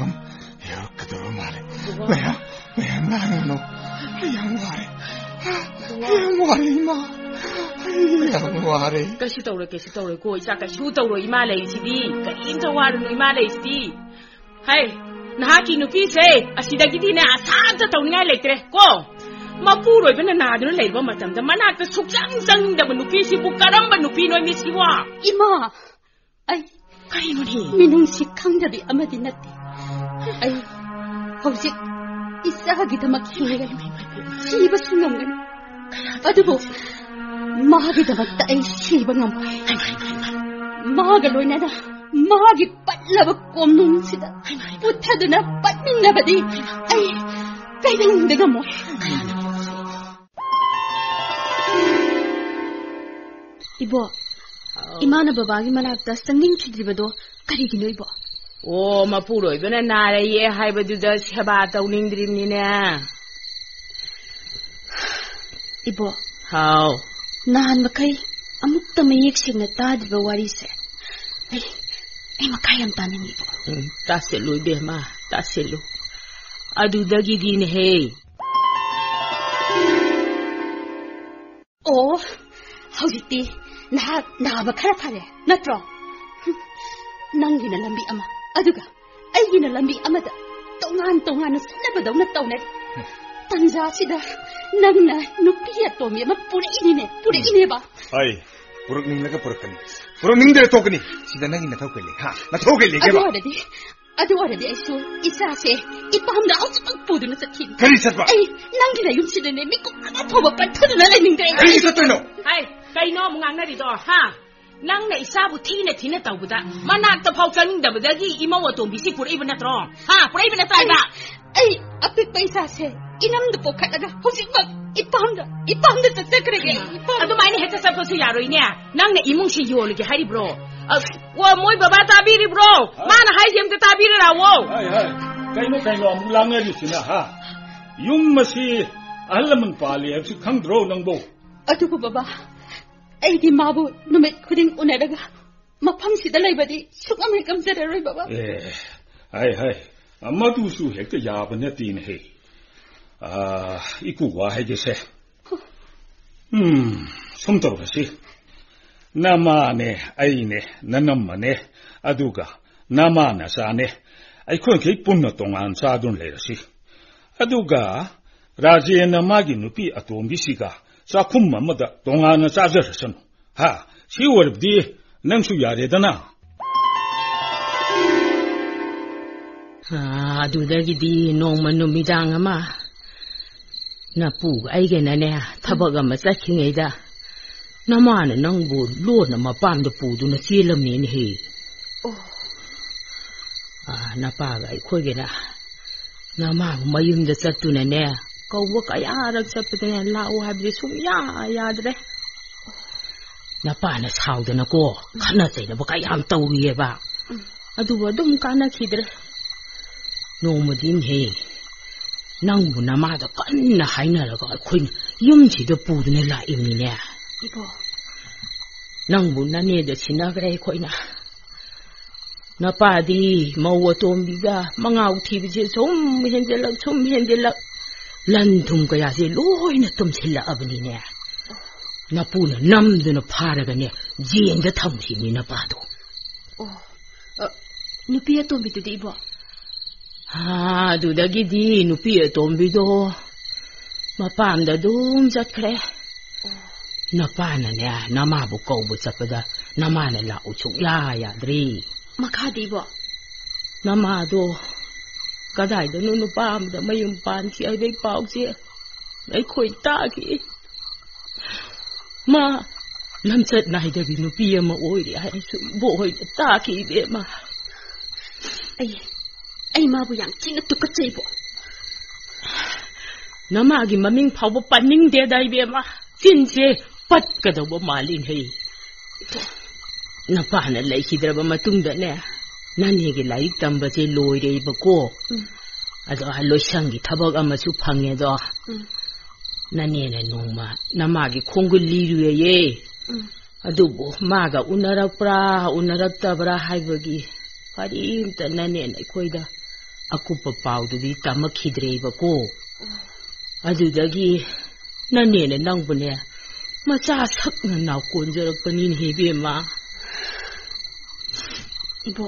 要可多嘛嘞，没呀，没呀，哪能弄？哎呀，我嘞，哎呀，我嘞妈，哎呀，我嘞，该修道了，该修道了，过一下该修道了，姨妈来一起的，该，姨妈来一起的，ꯅꯍꯥꯛꯀꯤ ꯅꯨꯄꯤꯁꯦ ꯑꯁꯤꯗꯒꯤꯗꯤꯅꯦ ꯑꯁꯥꯝꯇ ꯇꯧꯅꯤꯡꯉꯥꯏ ꯂꯩꯇ꯭ꯔꯦ ꯀꯣ ꯃꯄꯨꯔꯣꯏꯕꯅ ꯅꯥꯗꯨꯅ ꯂꯩꯕ ꯃꯇꯝꯗ ꯃꯅꯥꯛꯇ ꯁꯨꯛꯆꯪ ꯆꯪꯗꯕ ꯅꯨꯄꯤꯁꯤꯕꯨ ꯀꯔꯝꯕ ꯅꯨꯄꯤꯅꯣ ꯃꯤꯁꯤꯕꯣ ꯏꯃꯥ ꯑꯩ ꯀꯔꯤꯅꯣꯅꯦ ꯃꯤꯅꯨꯡꯁꯤ ꯈꯪꯗꯕꯤ ꯑꯃꯗꯤ ꯅꯠꯇꯦ ꯑꯩ ꯍꯧꯖꯤꯛ ꯏꯆꯥꯒꯤꯗꯃꯛ ꯍꯤꯡꯒꯅꯤ ꯁꯤꯕꯁꯨ ꯉꯝꯒꯅꯤ ꯑꯗꯨꯕꯨ ꯃꯥꯒꯤꯗꯃꯛꯇ ꯑꯩ ꯁꯤꯕ ꯉꯝꯃꯣꯏ ꯃꯥꯒ ꯂꯣꯏꯅꯅ ꯃꯍꯥꯛꯒꯤ ꯄꯠꯂꯕ ꯀꯣꯝꯅꯨꯡꯁꯤꯗ ꯄꯨꯊꯗꯨꯅ ꯄꯠꯃꯤꯟꯅꯕꯗꯤ ꯑꯩ ꯀꯩꯗꯧꯅꯨꯡꯗꯒꯃꯣꯏ ꯏꯕꯣ ꯏꯃꯥꯅ ꯕꯕꯥꯒꯤ ꯃꯅꯥꯛꯇ ꯆꯪꯅꯤꯡꯈꯤꯗ꯭ꯔꯤꯕꯗꯣ ꯀꯔꯤꯒꯤꯅꯣ ꯏꯕꯣ ꯑꯣ ꯃꯄꯨꯔꯣꯏꯕꯅ ꯅꯥꯔꯩꯌꯦ ꯍꯥꯏꯕꯗꯨꯗ ꯁꯦꯕꯥ ꯇꯧꯅꯤꯡꯗ꯭ꯔꯤꯕꯅꯤꯅꯦ ꯏꯕꯣ ꯍꯥꯎ ꯅꯍꯥꯟ ꯃꯈꯩ ꯑꯃꯨꯛꯇ ꯃꯌꯦꯛ ꯁꯦꯡꯅ ꯇꯥꯗ꯭ꯔꯤꯕ ꯋꯥꯔꯤꯁꯦ ꯑꯩ Nakayantanan ito. Hmm, taselo, Bema. Taselo. Adudagi din, hey. ꯑꯣ ꯍꯧꯖꯤꯛꯇꯤ ꯅꯍꯥꯛ ꯅꯥꯕ ꯈꯔ ꯐꯔꯦ ꯅꯠꯇ꯭ꯔꯣ ꯅꯪꯒꯤꯅ ꯂꯝꯕꯤ ꯑꯃ ꯑꯗꯨꯒ ꯑꯩꯒꯤꯅ ꯂꯝꯕꯤ ꯑꯃꯗ ꯇꯣꯉꯥꯟ ꯇꯣꯉꯥꯟꯅ ꯁꯤꯟꯅꯕꯗꯧꯅ ꯇꯧꯅꯔꯤ ꯇꯟꯖꯥꯁꯤꯗ ꯅꯪꯅ ꯅꯨꯄꯤ ꯑꯇꯣꯝꯕꯤ ꯑꯃ ꯄꯨꯔꯛꯏꯅꯤꯅꯦ ꯄꯨꯔꯛꯏꯅꯦꯕ ꯍꯣꯏ ꯄꯨꯔꯛꯅꯤꯡꯂꯒ ꯄꯨꯔꯛꯀꯅꯤ 我明天多给你，现在那个那头回来哈，那头回来给我。的，阿对我的爹说，一下雪，一把我们的奥斯本布都能吃可以吃吧？哎，那个来用起来呢，没过阿妈头发白秃的那来明天。可以吃对了。哎，该弄我们那里多哈。ꯅꯪꯅ ꯏꯁꯥꯕꯨ ꯊꯤꯅ ꯊꯤꯅ ꯇꯧꯕꯗ ꯃꯅꯥꯛꯇ ꯐꯥꯎ ꯆꯪꯅꯤꯡꯗꯕꯗꯒꯤ ꯏꯃꯧ ꯑꯇꯣꯝꯕꯤꯁꯤ ꯄꯨꯔꯛꯏꯕ ꯅꯠꯇ꯭ꯔꯣ ꯍꯥ ꯄꯨꯔꯛꯏꯕ ꯅꯠꯇ꯭ꯔ ꯍꯥꯏꯕ ꯑꯩ ꯑꯄꯤꯛꯄ ꯏꯁꯥꯁꯦ ꯏꯅꯝꯗ ꯄꯣꯈꯠꯂꯒ ꯍꯧꯖꯤꯛꯃꯛ ꯏꯄꯥꯝꯗ ꯏꯄꯥꯝꯗ ꯆꯠꯆꯈ꯭ꯔꯒꯦ ꯑꯗꯨꯃꯥꯏꯅ ꯍꯦꯛꯇ ꯆꯠꯄꯁꯨ ꯌꯥꯔꯣꯏꯅꯦ ꯅꯪꯅ ꯏꯃꯨꯡꯁꯤ ꯌꯣꯜꯂꯒꯦ ꯍꯥꯏꯔꯤꯕ꯭ꯔꯣ ꯃꯣꯏ ꯕꯕꯥ ꯇꯥꯕꯤꯔꯤꯕ꯭ꯣ ꯃꯥꯅ ꯍꯥꯏꯁꯦ ꯑꯝꯇ ꯇꯥꯕꯤꯔꯔꯥꯎꯋꯣ ꯀꯩꯅꯣ ꯀꯩꯅꯣ ꯑꯃꯨꯛ ꯂꯥꯡꯅꯔꯤꯁꯤꯅ ꯍꯥ ꯌꯨꯝ ꯑꯁꯤ ꯑꯍꯜ ꯂꯃꯟ ꯄꯥꯜꯂꯤ ꯍꯥꯏꯕꯁꯤ ꯈꯪꯗ꯭ꯔꯣ ꯅꯪꯕꯣ ꯑꯗꯨꯕꯨ ꯕꯕꯥ ꯑꯩꯗꯤ ꯃꯥꯕꯨ ꯅꯨꯃꯤꯠ ꯈꯨꯗꯤꯡ ꯎꯅꯔꯒ ꯃꯐꯝꯁꯤꯗ ꯂꯩꯕꯗꯤ ꯁꯨꯛꯉꯝ ꯍꯦꯛ ꯉꯝꯖꯔꯔꯣꯏ ꯕꯕꯥ ꯑꯦ ꯍꯥꯏ ꯍꯥꯏ ꯃꯗꯨꯁꯨ ꯍꯦꯛꯇ ꯌꯥꯕ ꯅꯠꯇꯦꯅꯦꯍꯦ ꯏꯀꯨ ꯋꯥ ꯍꯥꯏꯒꯦꯁꯦ ꯎꯝ ꯁꯨꯝ ꯇꯧꯔꯁꯤ ꯅꯃꯥꯅꯦ ꯑꯩꯅꯦ ꯅꯅꯝꯃꯅꯦ ꯑꯗꯨꯒ ꯅꯃꯥ ꯅꯆꯥꯅꯦ ꯑꯩꯈꯣꯏꯈꯩ ꯄꯨꯟꯅ ꯇꯣꯉꯥꯟ ꯆꯥꯗꯨꯅ ꯂꯩꯔꯁꯤ ꯑꯗꯨꯒ ꯔꯥꯖꯦꯟꯅ ꯃꯥꯒꯤ ꯅꯨꯄꯤ ꯑꯇꯣꯝꯕꯤꯁꯤꯒ 啥苦么么的，东安那啥子是什么？哈，其实的这不得能出压力的呢。啊，都在这地农民农民长个嘛，那不挨个奶奶，他不个么在亲爱的，那嘛呢能不落那么半的不都那些了面去？哦，啊，那爸个一块个啦，那嘛没用的在都奶奶。Kawak ay arag sa pitayan lao habli sumya ayadre. Napanas hawdan ako. Kana tayo na ba kayang tawiye ba? Aduwa dum kana kidre. Nomadin he. Nangbu na mada kanna hainaraga akwin yumchida pudunay laibni ne. Ibo. Nangbu na neda sinagre akwin na. Napadi mawa tombiga mangawtibije sum hendelak sum hendelak. ಲಂಥುಂಕಯ ಸೆ ಲೋಯ್ನ ತುಂಬಿಸಿಲ್ಲವನಿನೆ ನಪೂನ ನಮ್ದನ ಫಾರಗನೆ ಜೇಂದ ಥಂಸಿ ನಿನಪಾದು ಓ ನುಪಿಯ ತೊಂಬಿದುದು ಇಬೋ ಅದುದಗಿದಿ ನುಪಿಯ ತೊಂಬಿದು ಮಪಾಂದ ದೂಮ್ ಜತ್ಕಡೆ ನಪಾನನೆ ನಮಾಬು ಕೌಬು ಚಪದ ನಮಾನೆಲ್ಲ ಉಚುಕ್ ಯಾ ಯಾದ್ರಿ ಮಖಾದಿಬೋ ನಮಾದು ꯀꯗꯥꯏꯗꯅꯣ ꯅꯨꯄꯥ ꯑꯃꯗ ꯃꯌꯨꯝ ꯄꯥꯟꯈꯤ ꯑꯩ ꯄꯥꯎꯁꯦ ꯑꯩꯈꯣꯏ ꯇꯥꯈꯤ ꯃꯥ ꯂꯝꯆꯠ ꯅꯥꯏꯗꯕꯤ ꯅꯨꯄꯤ ꯑꯃ ꯑꯣꯏꯔꯦ ꯍꯥꯏꯁꯨ ꯏꯕꯣꯛ ꯍꯣꯏꯗ ꯇꯥꯈꯤ ꯏꯕꯦꯝꯃ ꯑꯩ ꯑꯩ ꯃꯥꯕꯨ ꯌꯥꯝ ꯊꯤꯅ ꯇꯨꯀꯠꯆꯩꯕꯣ ꯅꯃꯥꯒꯤ ꯃꯃꯤꯡ ꯐꯥꯎꯕ ꯄꯟꯅꯤꯡꯗꯦꯗ ꯏꯕꯦꯝꯃ ꯆꯤꯟꯁꯦ ꯄꯠꯀꯗꯧꯕ ꯃꯥꯜꯂꯤꯍꯦ ꯅꯄꯥꯅ ꯂꯩꯈꯤꯗ꯭ꯔꯕ ꯃꯇꯨꯡꯗꯅꯦ นั่นเองไหลจําบะเจลอยได้บ่กออาจารย์ลอยช่างกิทบกอมาสุพังเงดอนั่นเองน่ะนูมานมากิคงกุลีรือเยอะดูบ่มากะอุนรปราอุนรตะบราไฮบกิพอดีตนั่นเองไอ้คอยดาอกุปปาวดีตมะขิดเรบกออาจารย์กินั่นเองน่ะนังบ่เนี่ยมาจาสักนาวกวนจรกปนินเฮเบมาบ่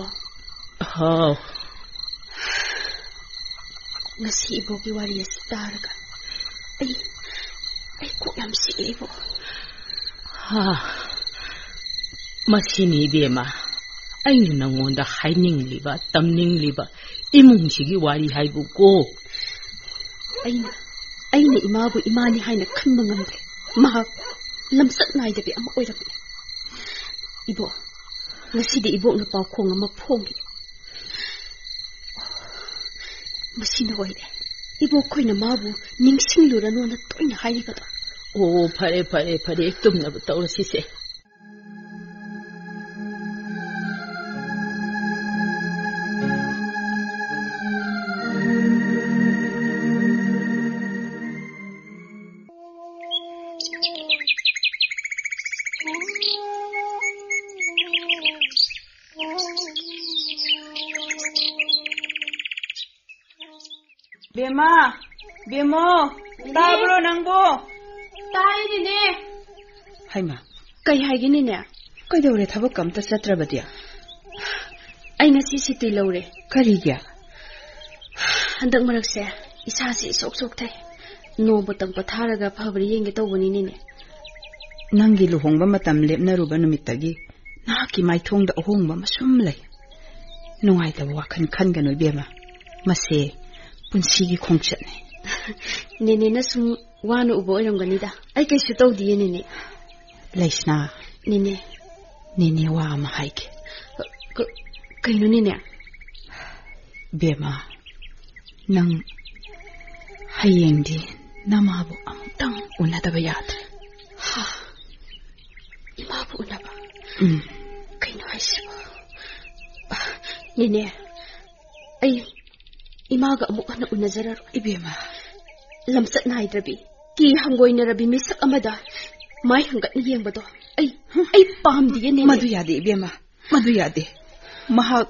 Oh. Masih ibu pergi wali setar ke? Ay, ay, kok nam si ibu? Ha. Masih ni dia, ma. Ay, nang onda hai ning liba, tam ning liba. Imung si wali hai bu ko. Ay, na. Ay, na ima bu ima ni hai na khan mangan pe. Ma, lam sat nai de bi ama oi rap. Ibu, masih di ibu ngepau kong ama pong. ꯃꯁꯤꯅ ꯑꯣꯏꯔꯦ ꯏꯕꯣꯛꯈꯣꯏꯅ ꯃꯥꯕꯨ ꯅꯤꯡꯁꯤꯡꯂꯨꯔꯅꯣꯅ ꯇꯣꯏꯅ ꯍꯥꯏꯔꯤꯕꯗꯣ ꯑꯣ ꯐꯔꯦ ꯐꯔꯦ ꯐꯔꯦ ꯇꯨꯝꯅꯕ ꯇꯧꯔꯁꯤꯁꯦ ꯍꯩꯃ ꯀꯩ ꯍꯥꯏꯒꯦꯅꯤꯅꯦ ꯀꯩꯗꯧꯔꯦ ꯊꯕꯛ ꯑꯝꯇ ꯆꯠꯇ꯭ꯔꯕꯗꯤ ꯑꯩ ꯉꯁꯤ ꯁꯨꯇꯤ ꯂꯧꯔꯦ ꯀꯔꯤꯒꯤ ꯍꯟꯗꯛ ꯃꯔꯛꯁꯦ ꯏꯁꯥꯁꯦ ꯏꯁꯣꯛ ꯁꯣꯛꯊꯩ ꯅꯣꯡꯃꯇꯪ ꯄꯣꯊꯥꯔꯒ ꯐꯕ꯭ꯔꯥ ꯌꯦꯡꯒꯦ ꯇꯧꯕꯅꯤꯅꯦ ꯅꯪꯒꯤ ꯂꯨꯍꯣꯡꯕ ꯃꯇꯝ ꯂꯦꯞꯅꯔꯨꯕ ꯅꯨꯃꯤꯠꯇꯒꯤ ꯅꯍꯥꯛꯀꯤ ꯃꯥꯏꯊꯣꯡꯗ ꯑꯍꯣꯡꯕ ꯑꯃ ꯁꯨꯝ ꯂꯩ ꯅꯨꯡꯉꯥꯏꯇꯕ ꯋꯥꯈꯜ ꯈꯟꯒꯅꯨ ꯏꯕꯦꯝꯃ ꯃꯁꯦ ꯄꯨꯟꯁꯤꯒꯤ ꯈꯣꯡꯆꯠꯅꯤ ꯅꯦꯅꯦꯅ ꯁꯨꯝ ꯋꯥꯅ ꯎꯕ ꯑꯣꯏꯔꯝꯒꯅꯤꯗ ꯑꯩ ꯀꯩꯁꯨ ꯇꯧꯗꯤꯌꯦ ꯅꯦꯅꯦ Leisna. Nene. Nene wa ma haik. Kaino nene. Bema. Nang hayeng di namabu amtang unadabayat. Ha. Imabu unaba. Mm. Kaino haisibo. Nene. Ay. Imaga amukan na unazararo. Ibema. Lamsat na hydrabi. Ki hanggoy na rabi misak amada. ꯏꯕꯦꯝꯃ ꯂꯝꯆꯠ ꯅꯥꯏꯗ꯭ꯔꯕꯤ ꯀꯤ ꯍꯪꯒꯣꯏꯅꯔꯕꯤ ꯃꯤꯁꯛ ꯑꯃꯗ ꯃꯥꯏ ꯍꯪꯒꯠꯅ ꯌꯦꯡꯕꯗꯣ ꯑꯩ ꯑꯩ ꯄꯥꯝꯗꯤꯌꯦ ꯅꯦꯅꯦ ꯃꯗꯨ ꯌꯥꯗꯦ ꯏꯕꯦꯝꯃ ꯃꯗꯨ ꯌꯥꯗꯦ ꯃꯍꯥꯛ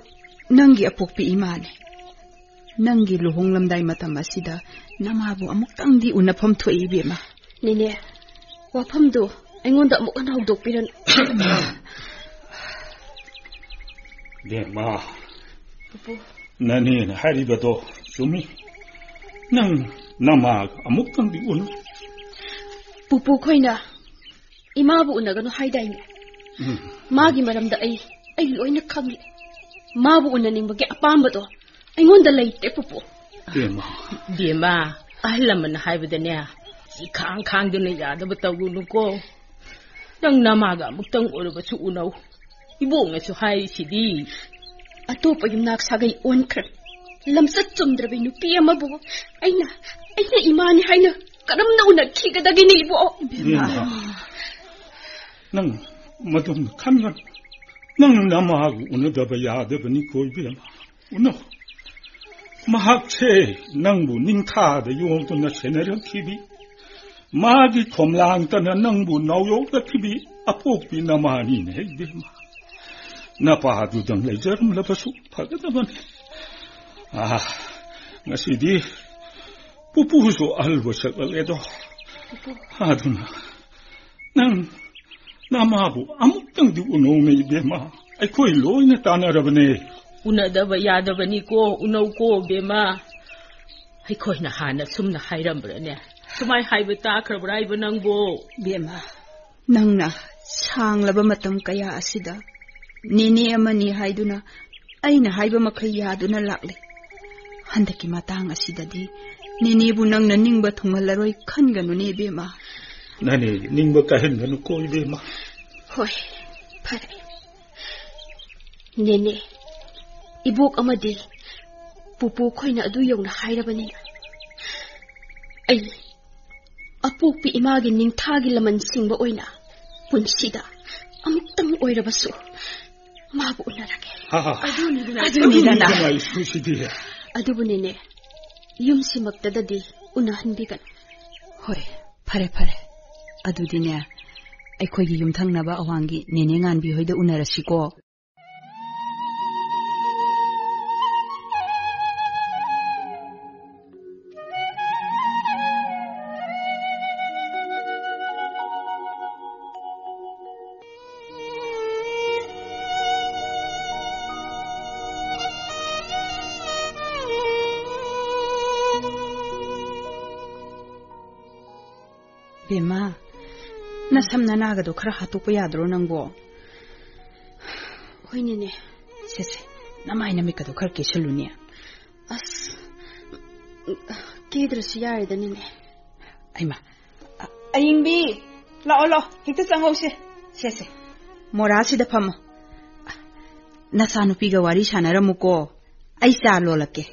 ꯅꯪꯒꯤ ꯑꯄꯣꯛꯄꯤ ꯏꯃꯥꯅꯤ ꯅꯪꯒꯤ ꯂꯨꯍꯣꯡꯂꯝꯗꯥꯏ ꯃꯇꯝ ꯑꯁꯤꯗ ꯅꯃꯥꯕꯨ ꯑꯃꯨꯛꯇꯪꯗꯤ ꯎꯅꯐꯝ ꯊꯣꯛꯏ ꯏꯕꯦꯝꯃ ꯅꯦꯅꯦ ꯋꯥꯐꯝꯗꯣ ꯑꯩꯉꯣꯟꯗ ꯑꯃꯨꯛ ꯍꯟꯅ ꯍꯧꯗꯣꯛꯄꯤꯔꯅꯨ ꯕꯦꯝꯃ ꯄꯨꯄꯨ ꯅꯅꯦꯅ ꯍꯥꯏꯔꯤꯕꯗꯣ ꯆꯨꯝꯃꯤ ꯅꯪ ꯅꯃꯥꯒ ꯑꯃꯨꯛꯇꯪꯗꯤ ꯎꯅ ꯄꯨꯄꯨ ꯈꯣꯏꯅ ಇಮಾಬು ಉನ್ನಗನು ಹೈದಾಯಿಲ್ಲ ಮಾಗಿ ಮರಮ್ದ ಐ ಐ ಲೋಯ್ನ ಕಗ್ಲಿ ಮಾವು ಉನ್ನ ನಿಮಗೆ ಅಪಾಂಬದು ಅಯ್ಯೊಂದಲ್ಲ ಇತ್ತೆ ಪುಪ್ಪು ಬೇಮ ಅಹ್ಲಮ್ಮನ ಹಾಯ್ಬದನೆ ಈ ಖಾಂಗ್ ಖಾಂಗ್ದನ ಯಾದವ ತಗುನುಕೋ ನಂಗ್ ನಮಾಗ ಮುಕ್ತಂಗ್ ಒಳಗಸು ಉನವು ಇಬೋಂಗಸು ಹಾಯಿಸಿದಿ ಅತೋಪ ಯುಮ್ನಾಗ್ ಸಾಗೈ ಒನ್ಕ್ರ ಲಂಸತ್ ಚುಮ್ದ್ರವೆ ನುಪಿ ಅಮ್ಮಬು ಅಯ್ನ ಅಯ್ನ ಇಮಾನಿ ಹಾಯ್ನ ಕರಮ್ನ ಉನ ಖೀಗದಗಿನಿ ಇಬೋ ಬೇಮ nang madum kamla nang nama hagu unu daba yaadaba ni koi bila unu mahak che nangbu ningtaada yongdu na shenaryo kibi maagi tomlaangta na nangbu nauyogda kibi apokbi namaani ne bilma na paadu dang lejarum labasu pagadabani ah ngasidi pupuhusu alwa shakal edo aduna nang na mabu amutang di unome de ma. Ai koi lo ina tana rabne una da ba ya da bani ko unau ko be ma. Ai koi na hana sum na hairam bra ne. Sumai hai ba ta kar brai ba nang bo. Be ma. Nang na sang laba matam kaya asida nene amani haiduna aina haiba makai yaduna lakle handaki matang asidadi nenebu nang na ningba thungal laroi khan ganu ne be ma nani ningo kahinga nukoli bima hoy pare nene ibok amadi pupu khoina adu yong na hairabani ai apuk pi imagi ningthagi laman singba oina. Punsida amtang oirabasu mabu unarage aduni aduni dana adubunene yumsimaktadadi unahanbigan hoy pare pare. ꯑꯗꯨꯗꯤꯅꯦ ꯑꯩꯈꯣꯏꯒꯤ ꯌꯨꯝꯊꯪꯅꯕ ꯑꯋꯥꯡꯒꯤ ꯅꯦꯅꯦ ꯉꯥꯟꯕꯤ ꯍꯣꯏꯗ ꯎꯅꯔꯁꯤꯀꯣ ꯅꯁꯝ ꯅꯅꯥꯒꯗꯣ ꯈꯔ ꯍꯥꯠꯇꯣꯛꯄ ꯌꯥꯗ꯭ꯔꯣ ꯅꯪꯕꯣ ꯍꯣꯏꯅꯦꯅꯦ ꯁꯦꯁꯦ ꯅꯃꯥꯏ ꯅꯃꯤꯠꯀꯗꯣ ꯈꯔ ꯀꯦꯁꯜꯂꯨꯅꯦ ꯑꯁ ꯀꯦꯗ꯭ꯔꯁꯨ ꯌꯥꯔꯦꯗꯅꯤꯅꯦ ꯑꯩꯃ ꯑꯌꯤꯡꯕꯤ ꯂꯥꯛꯑꯣ ꯂꯥꯛꯑꯣ ꯍꯦꯛꯇ ꯆꯪꯍꯧꯁꯦ ꯁꯦꯁꯦ ꯃꯣꯔꯥꯁꯤꯗ ꯐꯝꯃꯣ ꯅꯆꯥꯅꯨꯄꯤꯒ ꯋꯥꯔꯤ ꯁꯥꯟꯅꯔꯝꯃꯨꯀꯣ ꯑꯩ ꯆꯥ ꯂꯣꯜꯂꯛꯀꯦ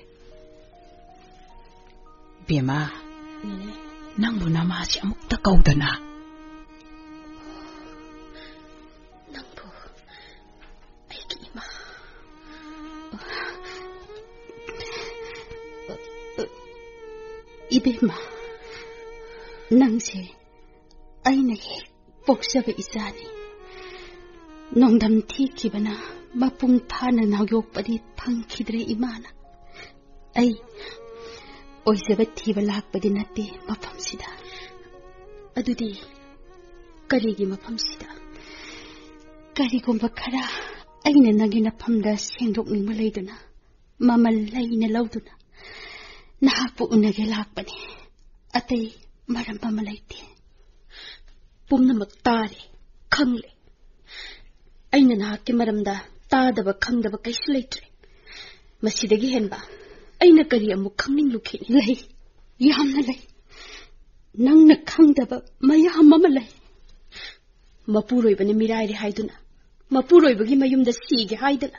ꯕꯦꯝꯃ ꯅꯦꯅꯦ ꯅꯪꯕꯨ ꯅꯃꯥꯁꯤ ꯑꯃꯨꯛꯇ ꯀꯧꯗꯅ 이베마, 낭세, 아이네게 복잡의 이사니. 농담 티키바나 마풍 파는 하교빠디 팡키드레 이마나. 아이, 어이세바 티바 락바디 나띠 마팜시다. 아두디, 까리기 마팜시다. 까리곰바 카 ना पुग्ने के लाग पने अते मरम पमलाई थे पुग्न मत तारे खंगले ऐने ना के मरम दा ताद बक खंग दबक कैसले ट्रे मस्जिद की हैं बा ऐने करी अमु खंगिंग लुकी नहीं लाई यहाँ ना लाई नंग न खंग दबक मैं यहाँ ममलाई मपुरोई बने मिराए रहाई दुना मपुरोई बगी मयुम दस सी गे हाई दुना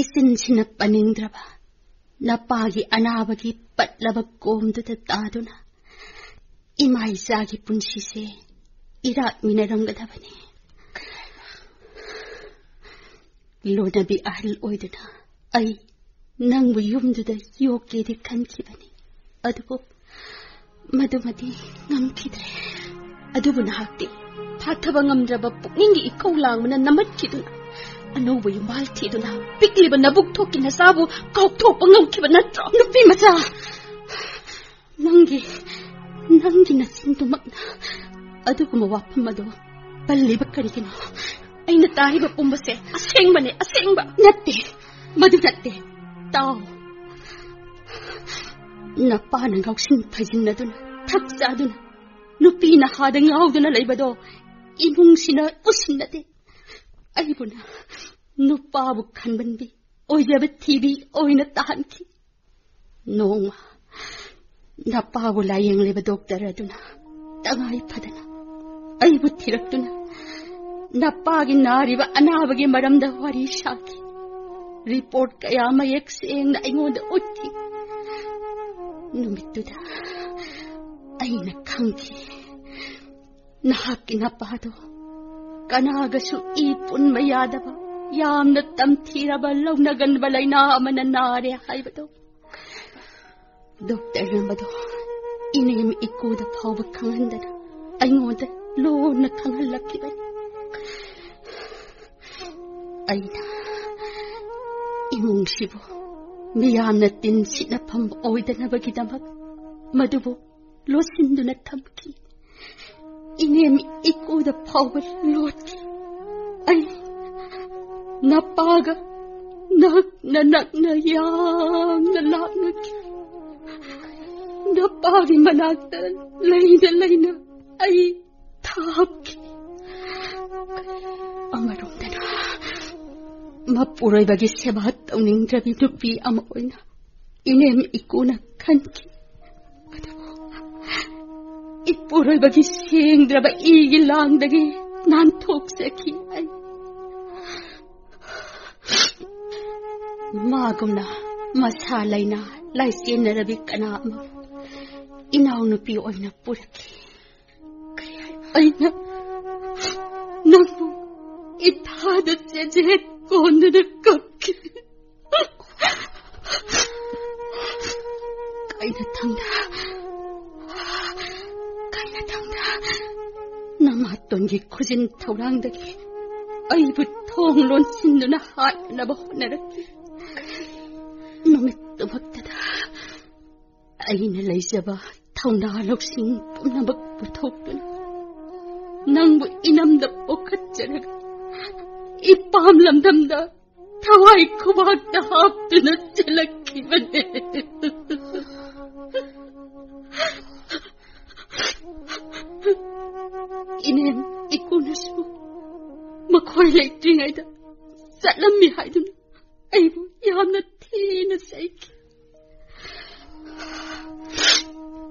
ꯏꯁꯤꯡꯁꯤꯅ ꯄꯅꯤꯡꯗ꯭ꯔꯕ ꯅꯄꯥꯒꯤ ꯑꯅꯥꯕꯒꯤ ꯄꯠꯂꯕ ꯀꯣꯝꯗꯨꯗ ꯇꯥꯗꯨꯅ ꯏꯃꯥ ꯏꯆꯥꯒꯤ ꯄꯨꯟꯁꯤꯁꯦ ꯏꯔꯥꯛꯃꯤꯟꯅꯔꯝꯒꯗꯕꯅꯤ ꯂꯣꯟꯅꯕꯤ ꯑꯍꯜ ꯑꯣꯏꯗꯨꯅ ꯑꯩ ꯅꯪꯕꯨ ꯌꯨꯝꯗꯨꯗ ꯌꯣꯛꯀꯦꯗꯤ ꯈꯟꯈꯤꯕꯅꯤ ꯑꯗꯨꯕꯨ ꯃꯗꯨꯃꯗꯤ ꯉꯝꯈꯤꯗ꯭ꯔꯦ ꯑꯗꯨꯕꯨ ꯅꯍꯥꯛꯇꯤ ꯐꯥꯊꯕ ꯉꯝꯗ꯭ꯔꯕ ꯄꯨꯛꯅꯤꯡꯒꯤ ꯏꯀꯧ ꯂꯥꯡꯕꯅ ꯅꯝꯃꯠꯈꯤꯗꯨꯅ ꯑꯅꯧꯕ ꯌꯨꯝꯕꯥꯜ ꯊꯤꯗꯨꯅ ꯄꯤꯛꯂꯤꯕ ꯅꯕꯨꯛ ꯊꯣꯛꯀꯤ ꯅꯁꯥꯕꯨ ꯀꯥꯎꯊꯣꯛꯄ ꯉꯝꯈꯤꯕ ꯅꯠꯇ꯭ꯔꯣ ꯅꯨꯄꯤ ꯃꯆꯥ ꯅꯪꯒꯤ ꯅꯪꯒꯤ ꯅꯆꯤꯟꯗꯨꯃꯛꯅ ꯑꯗꯨꯒꯨꯝꯕ ꯋꯥꯐꯝ ꯑꯗꯣ ꯄꯜꯂꯤꯕ ꯀꯔꯤꯒꯤꯅꯣ ꯑꯩꯅ ꯇꯥꯔꯤꯕ ꯄꯨꯝꯕꯁꯦ ꯑꯁꯦꯡꯕꯅꯦ ꯑꯁꯦꯡꯕ ꯅꯠꯇꯦ ꯃꯗꯨ ꯅꯠꯇꯦ ꯇꯥꯎ ꯅꯄꯥꯅ ꯉꯥꯎꯁꯤꯟ ꯐꯩꯖꯤꯟꯅꯗꯨꯅ ꯊꯛ ꯆꯥꯗꯨꯅ ꯅꯨꯄꯤ ꯅꯍꯥꯗ ꯉꯥꯎꯗꯨꯅ ꯂꯩꯕꯗꯣ ꯏꯃꯨꯡꯁꯤꯅ ꯎꯁꯤꯟꯅꯗꯦ ꯑꯩꯕꯨꯅ ꯅꯨꯄꯥꯕꯨ ꯈꯟꯕꯟꯕꯤ ꯑꯣꯏꯖꯕ ꯊꯤꯕꯤ ꯑꯣꯏꯅ ꯇꯥꯍꯟꯈꯤ ꯅꯣꯡꯃ ꯅꯄꯥꯕꯨ ꯂꯥꯌꯦꯡꯂꯤꯕ ꯗꯣꯛꯇꯔ ꯑꯗꯨꯅ ꯇꯉꯥꯏ ꯐꯗꯅ ꯑꯩꯕꯨ ꯊꯤꯔꯛꯇꯨꯅ ꯅꯄꯥꯒꯤ ꯅꯥꯔꯤꯕ ꯑꯅꯥꯕꯒꯤ ꯃꯔꯝꯗ ꯋꯥꯔꯤ ꯁꯥꯈꯤ ꯔꯤꯄꯣꯔꯠ ꯀꯌꯥ ꯃꯌꯦꯛ ꯁꯦꯡꯅ ꯑꯩꯉꯣꯟꯗ ꯎꯠꯈꯤ ꯅꯨꯃꯤꯠꯇꯨꯗ ꯑꯩꯅ ꯈꯪꯈꯤ ꯅꯍꯥꯛꯀꯤ ꯅꯄꯥꯗꯣ ꯀꯅꯥꯒꯁꯨ ꯏ ꯄꯨꯟꯕ ꯌꯥꯗꯕ ꯌꯥꯝꯅ ꯇꯝꯊꯤꯔꯕ ꯂꯧꯅꯒꯟꯕ ꯂꯩꯅꯥ ꯑꯃꯅ ꯅꯥꯔꯦ ꯍꯥꯏꯕꯗꯣ ꯗꯣꯛꯇꯔꯅ ꯃꯗꯣ ꯏꯅꯦꯝ ꯏꯀꯨꯗ ꯐꯥꯎꯕ ꯈꯪꯍꯟꯗꯅ ꯑꯩꯉꯣꯟꯗ ꯂꯣꯟꯅ ꯈꯪꯍꯜꯂꯛꯈꯤꯕꯅꯤ ꯑꯩꯅ ꯏꯃꯨꯡꯁꯤꯕꯨ ꯃꯤꯌꯥꯝꯅ ꯇꯤꯟ ꯁꯤꯠꯅꯐꯝ ꯑꯣꯏꯗꯅꯕꯒꯤꯗꯃꯛ ꯃꯗꯨꯕꯨ ꯂꯣꯠꯁꯤꯟꯗꯨꯅ ꯊꯝꯈꯤ 나팜 오이다나바기다막 마두보 로신두나 탐키 이네미 이꼬다 파워를 로키 아이 나빠가 naknanaknayang Napari managda layna layna ay tapki. Amarong na mapuray bagi sebat ang ning drabi dupi amoy na inem ikuna kanki. Ipuray bagi sing draba igilang dagi nantok seki ay. Magumna, masalay na, laysin இப்பொருள் வகை சேந்திரவ ஈகில்லாந்தகை நான் தோக்சக்கியாய் மாகும்னா மசாலைனா லைசிய நிறவி கணாம இனாவுனு பி ஒய்ன புழக்கி ஐனா நான் இத்தாதச் செஜே கோந்துனு கக்கி கைது தங்கா 남았던 게 커진 타우랑들이 아이부 통론 신누나 하나보 호나를 놈의 뜨겁다다. 아이는 레이셔바 타우나록신 뿜나먹 부터옥두나 낭부 이남다 뽀카짜라가 이 밤람담다. 타와이 코박다 합드나 찔라키만해. 이내는 이꼬나시고 마코일레 뛰나이다. 살람미 하이든. 아이고 야나 티나 세이키.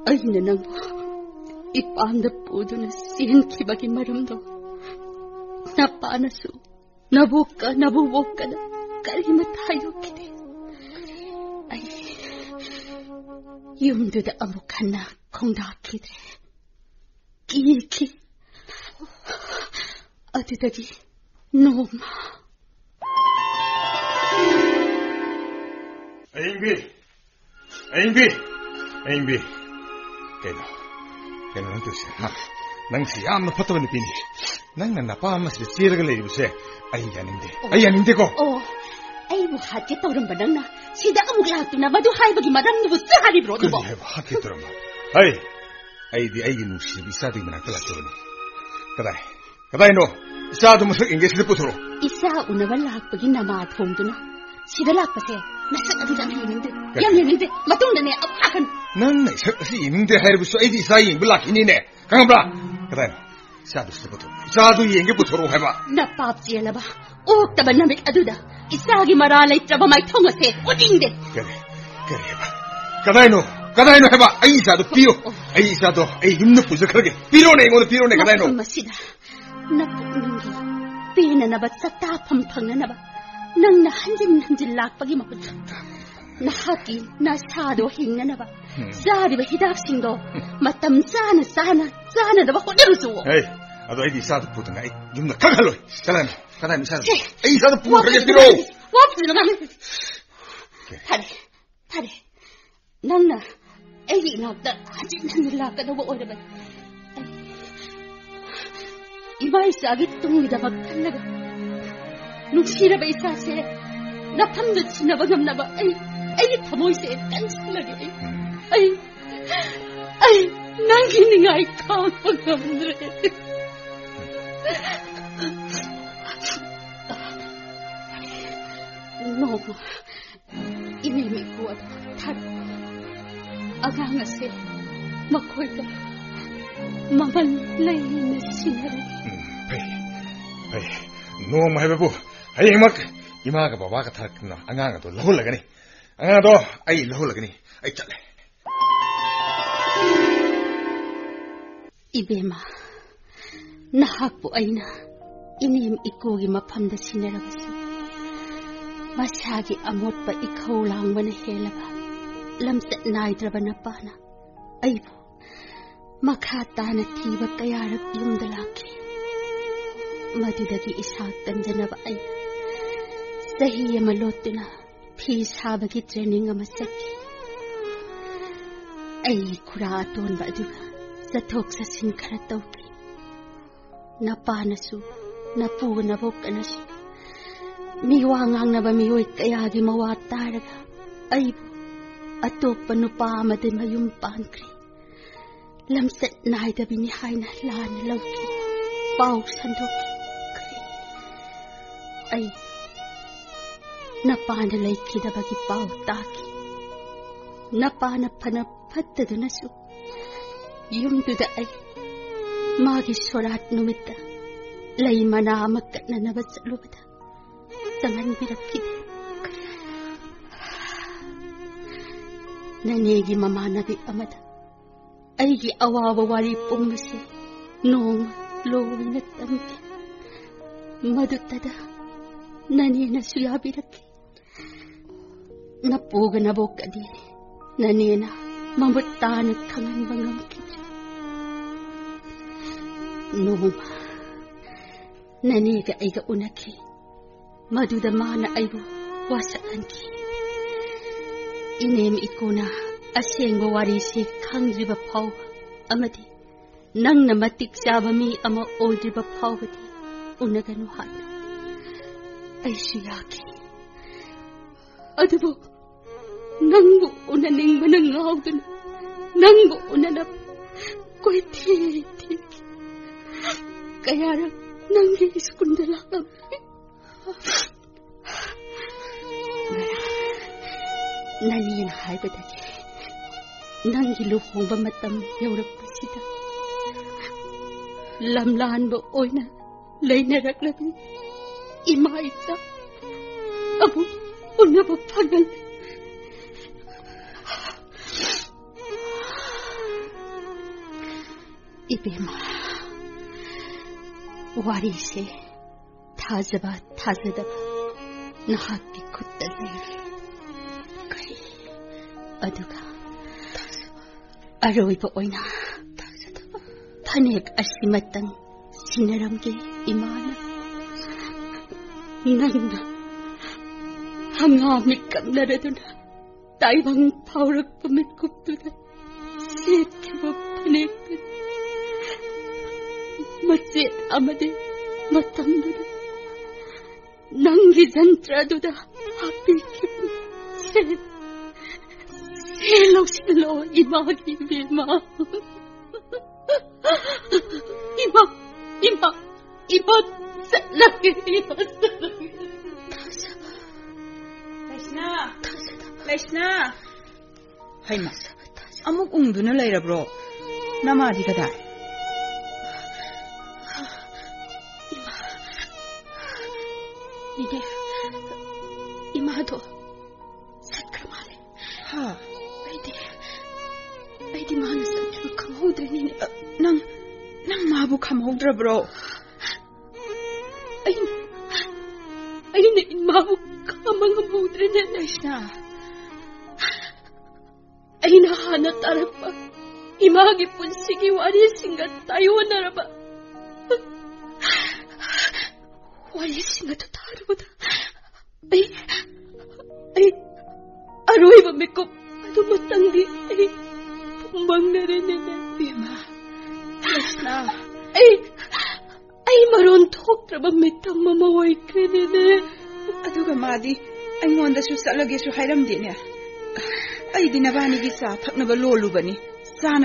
아이네 나고 이 빤다 보드는 시엔 키바기 마름도. 나 빠나수 나 보까 나 보보까다 깔히마 다이렇게 아이 이음드다 아무 간나 공다키드레 Kiki. A ty tedy Noma. Engby! Engby! Engby! Kailan? Kailan natin siya, ha? ನಂಗೆ ಸಿಯಾಮ್ ಪತ್ರ ಬಂದಿದ್ದೀನಿ ನಂಗೆ ನನ್ನ ಅಪ್ಪ ಅಮ್ಮ ಸೀರೆಗಲ್ಲ ಈ ವಿಷಯ ಅಯ್ಯ ನಿಂದೆ ಅಯ್ಯ ನಿಂದೆಗೋ ಅಯ್ಯೋ ಹಾಕಿ ತೋರಂಬ ನನ್ನ ಸಿದಾಗ ಮುಗಿಲಾಗ್ತೀನಿ ಮದು ಹಾಯ್ ಬಗ್ಗೆ ಮದನ್ನು ಹಾರಿಬ್ರು ಹಾಕಿ ತೋರಂಬ ಅಯ್ಯ A D A D 模式，你啥都不能做啦，哥们。拜拜，拜拜，兄弟。啥都模式应该是不错。一下，我那碗拉不进那马桶里了，洗的拉不塞，那什么都是人民的，要人民的，不懂的呢，阿哥。那你是不是人民的，还是不说 A D 啥人不拉进你呢？看不啦？拜拜吧，啥都做得不错，啥都应该不错，我害怕。那报纸也了吧，我打扮那么的都得，一下给马拉来，嘴巴迈通了塞，不顶的。拜拜，拜拜吧，拜拜，兄弟。刚才那黑娃，哎一下子毙了，哎一下子，哎你们不是可劲毙了呢？我都毙了呢，刚才那。妈希的，那，毙了那把是打蓬蓬的那把，那那汉子汉子拉把鸡毛撮，那哈鸡那杀的狠的那把，杀的把黑达心刀，没等扎那扎呢，扎呢都不好认识我。哎，阿多哎一下子扑腾哎，你们看看来，刚才呢，刚才你啥子？哎一下子扑腾个毙了。我不知道他们。他的，他的，那那。哎，老的，真的老个的，我我的们，一万一下给冻的吧，看那个，弄湿了呗，啥些？那他们的吃那不那么那么，哎哎，他们些干净了的，哎哎，难给你爱看不看的嘞？老婆，一妹妹过的，他。Aga nga sila. Makoy ka. Mamalay na sinari. Pay. Pay. No mahibabu. Ay imak. Imaga baba ka tharak na. Anga nga to lahul lagani. Anga to ay lahul lagani. Ay chale. Ibema. Nahak po ay na. Inim ikugi mapamda sinarabasi. Masagi amot pa ikaw lang manahela ba. ꯂꯝꯆꯠ ꯅꯥꯏꯗ꯭ꯔꯕ ꯅꯄꯥꯅ ꯑꯩꯕꯨ ꯃꯈꯥ ꯇꯥꯅ ꯊꯤꯕ ꯀꯌꯥꯔꯛ ꯌꯨꯝꯗ ꯂꯥꯛꯈꯤ ꯃꯗꯨꯗꯒꯤ ꯏꯁꯥ ꯀꯟꯖꯅꯕ ꯑꯩꯅ ꯆꯍꯤ ꯑꯃ ꯂꯣꯠꯇꯨꯅ ꯐꯤ ꯁꯥꯕꯒꯤ ꯇ꯭ꯔꯦꯅꯤꯡ ꯑꯃ ꯆꯠꯈꯤ ꯑꯩ ꯈꯨꯔꯥ ꯑꯇꯣꯟꯕ ꯑꯗꯨꯒ ꯆꯠꯊꯣꯛ ꯆꯠꯁꯤꯟ ꯈꯔ ꯇꯧꯈꯤ ꯅꯄꯥꯅꯁꯨ ꯅꯄꯨ ꯅꯕꯣꯛꯇꯅꯁꯨ ꯃꯤꯋꯥ ꯉꯥꯡꯅꯕ ꯃꯤꯑꯣꯏ ꯀꯌꯥꯒꯤ ꯃꯋꯥ ꯇꯥꯔꯒ ꯑꯩꯕꯨ ꯑꯇꯣꯞꯄ ꯅꯨꯄꯥ ꯑꯃꯗ ꯃꯌꯨꯝ ꯄꯥꯟꯈ꯭ꯔꯦ ꯂꯝꯆꯠ ꯅꯥꯏꯗꯕꯤꯅꯤ ꯍꯥꯏꯅ ꯂꯥꯟꯅ ꯂꯧꯈꯤ ꯄꯥꯎ ꯁꯟꯗꯣꯛꯈꯤ ꯑꯩ ꯅꯄꯥꯅ ꯂꯩꯈꯤꯗꯕꯒꯤ ꯄꯥꯎ ꯇꯥꯈꯤ ꯅꯄꯥꯅ ꯐꯅ ꯐꯠꯇꯗꯨꯅꯁꯨ ꯌꯨꯝꯗꯨꯗ ꯑꯩ ꯃꯥꯒꯤ ꯁꯣꯔꯥꯠ ꯅꯨꯃꯤꯠꯇ ꯂꯩ ꯃꯅꯥ ꯑꯃ ꯀꯠꯅꯅꯕ ꯆꯠꯂꯨꯕꯗ ꯆꯪꯍꯟꯕꯤꯔꯛꯈꯤꯗꯦ ꯅꯅꯦꯒꯤ ꯃꯃꯥꯟꯅꯕꯤ ꯑꯃꯗ ꯑꯩꯒꯤ ꯑꯋꯥꯕ ꯋꯥꯔꯤ ꯄꯨꯝꯕꯁꯦ ꯅꯣꯡꯃ ꯂꯣꯏꯅ ꯇꯝꯈꯤ ꯃꯗꯨꯇꯗ ꯅꯅꯦꯅꯁꯨ ꯌꯥꯕꯤꯔꯛꯈꯤ ꯅꯄꯨꯒ ꯅꯕꯣꯛꯀꯗꯤ ꯅꯅꯦꯅ ꯃꯃꯨꯠ ꯇꯥꯅ ꯈꯪꯍꯟꯕ ꯉꯝꯈꯤꯗ꯭ꯔꯦ ꯅꯣꯡꯃ ꯅꯅꯦꯒ ꯑꯩꯒ ꯎꯅꯈꯤ ꯃꯗꯨꯗ ꯃꯥꯅ ꯑꯩꯕꯨ ꯋꯥꯁꯛꯍꯟꯈꯤ 이님 있구나 아시행과 와리시 강드리바 파우 아마디 낭나마 띡싸바미 아마 오드리바 파우바디 우나가누 하나 아이시 야기 아드보 낭부 우나 냉바나 ngaawdun 낭부 우나 na koy thi thi kaya ra nang gi iskundala ꯅꯅꯦꯅ ꯍꯥꯏꯕꯗꯒꯤ ꯅꯪꯒꯤ ꯂꯨꯍꯣꯡꯕ ꯃꯇꯝ ꯌꯧꯔꯛꯄꯁꯤꯗ ꯂꯝꯂꯥꯟꯕ ꯑꯣꯏꯅ ꯂꯩꯅꯔꯛꯂꯕꯤ ꯏꯃꯥ ꯏꯆꯥ ꯑꯃꯨꯛ ꯎꯅꯕ ꯐꯪꯍꯜꯂꯤ ꯏꯕꯦꯝꯃ ꯋꯥꯔꯤꯁꯦ ꯊꯥꯖꯕ ꯊꯥꯖꯗꯕ ꯅꯍꯥꯛꯀꯤ ꯈꯨꯠꯇ ꯂꯩꯔꯦ 어두가 아로이버 오이나 파넥 아시마땅 시나람게 이마나 난나 항아미 깜나라두나 따이방 파우럭 봄에 굽두나 세트 你六十了，姨妈见面吗？姨妈，姨妈，姨妈，死了，姨妈死了。唐僧，来西娜，来西娜，嗨妈，阿木公눈을내려보나마디가다이게 Mugdra, bro. Ay, ay, nainmamog ka mga mudra na Lesha. Ay, nahanat arapa. Imagi po sigiwari singat tayo na raba. Wari singat taro na. Ay, ay, aroy ba may ko dumatang di ay. Pumbang na rin na Bima, Lesha. Lesha. मागेनेवा चा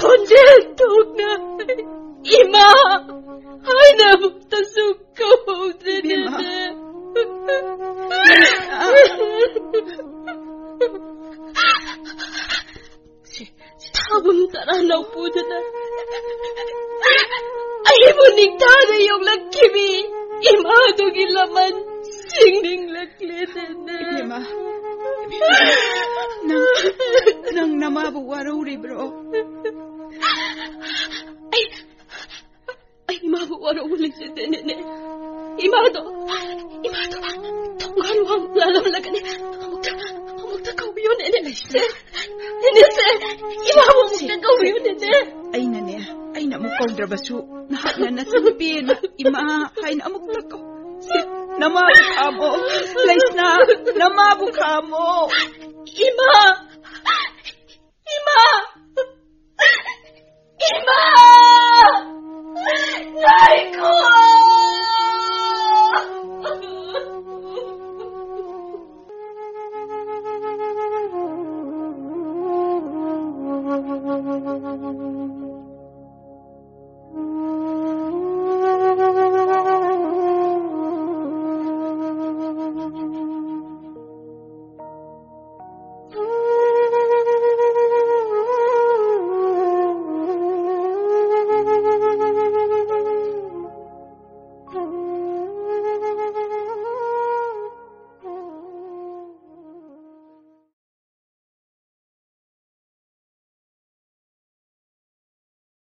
ठोल् चाहु दुका परे म trabaho na na nasupin ima kain amog tako namabuk amo lays na namabuk amo ima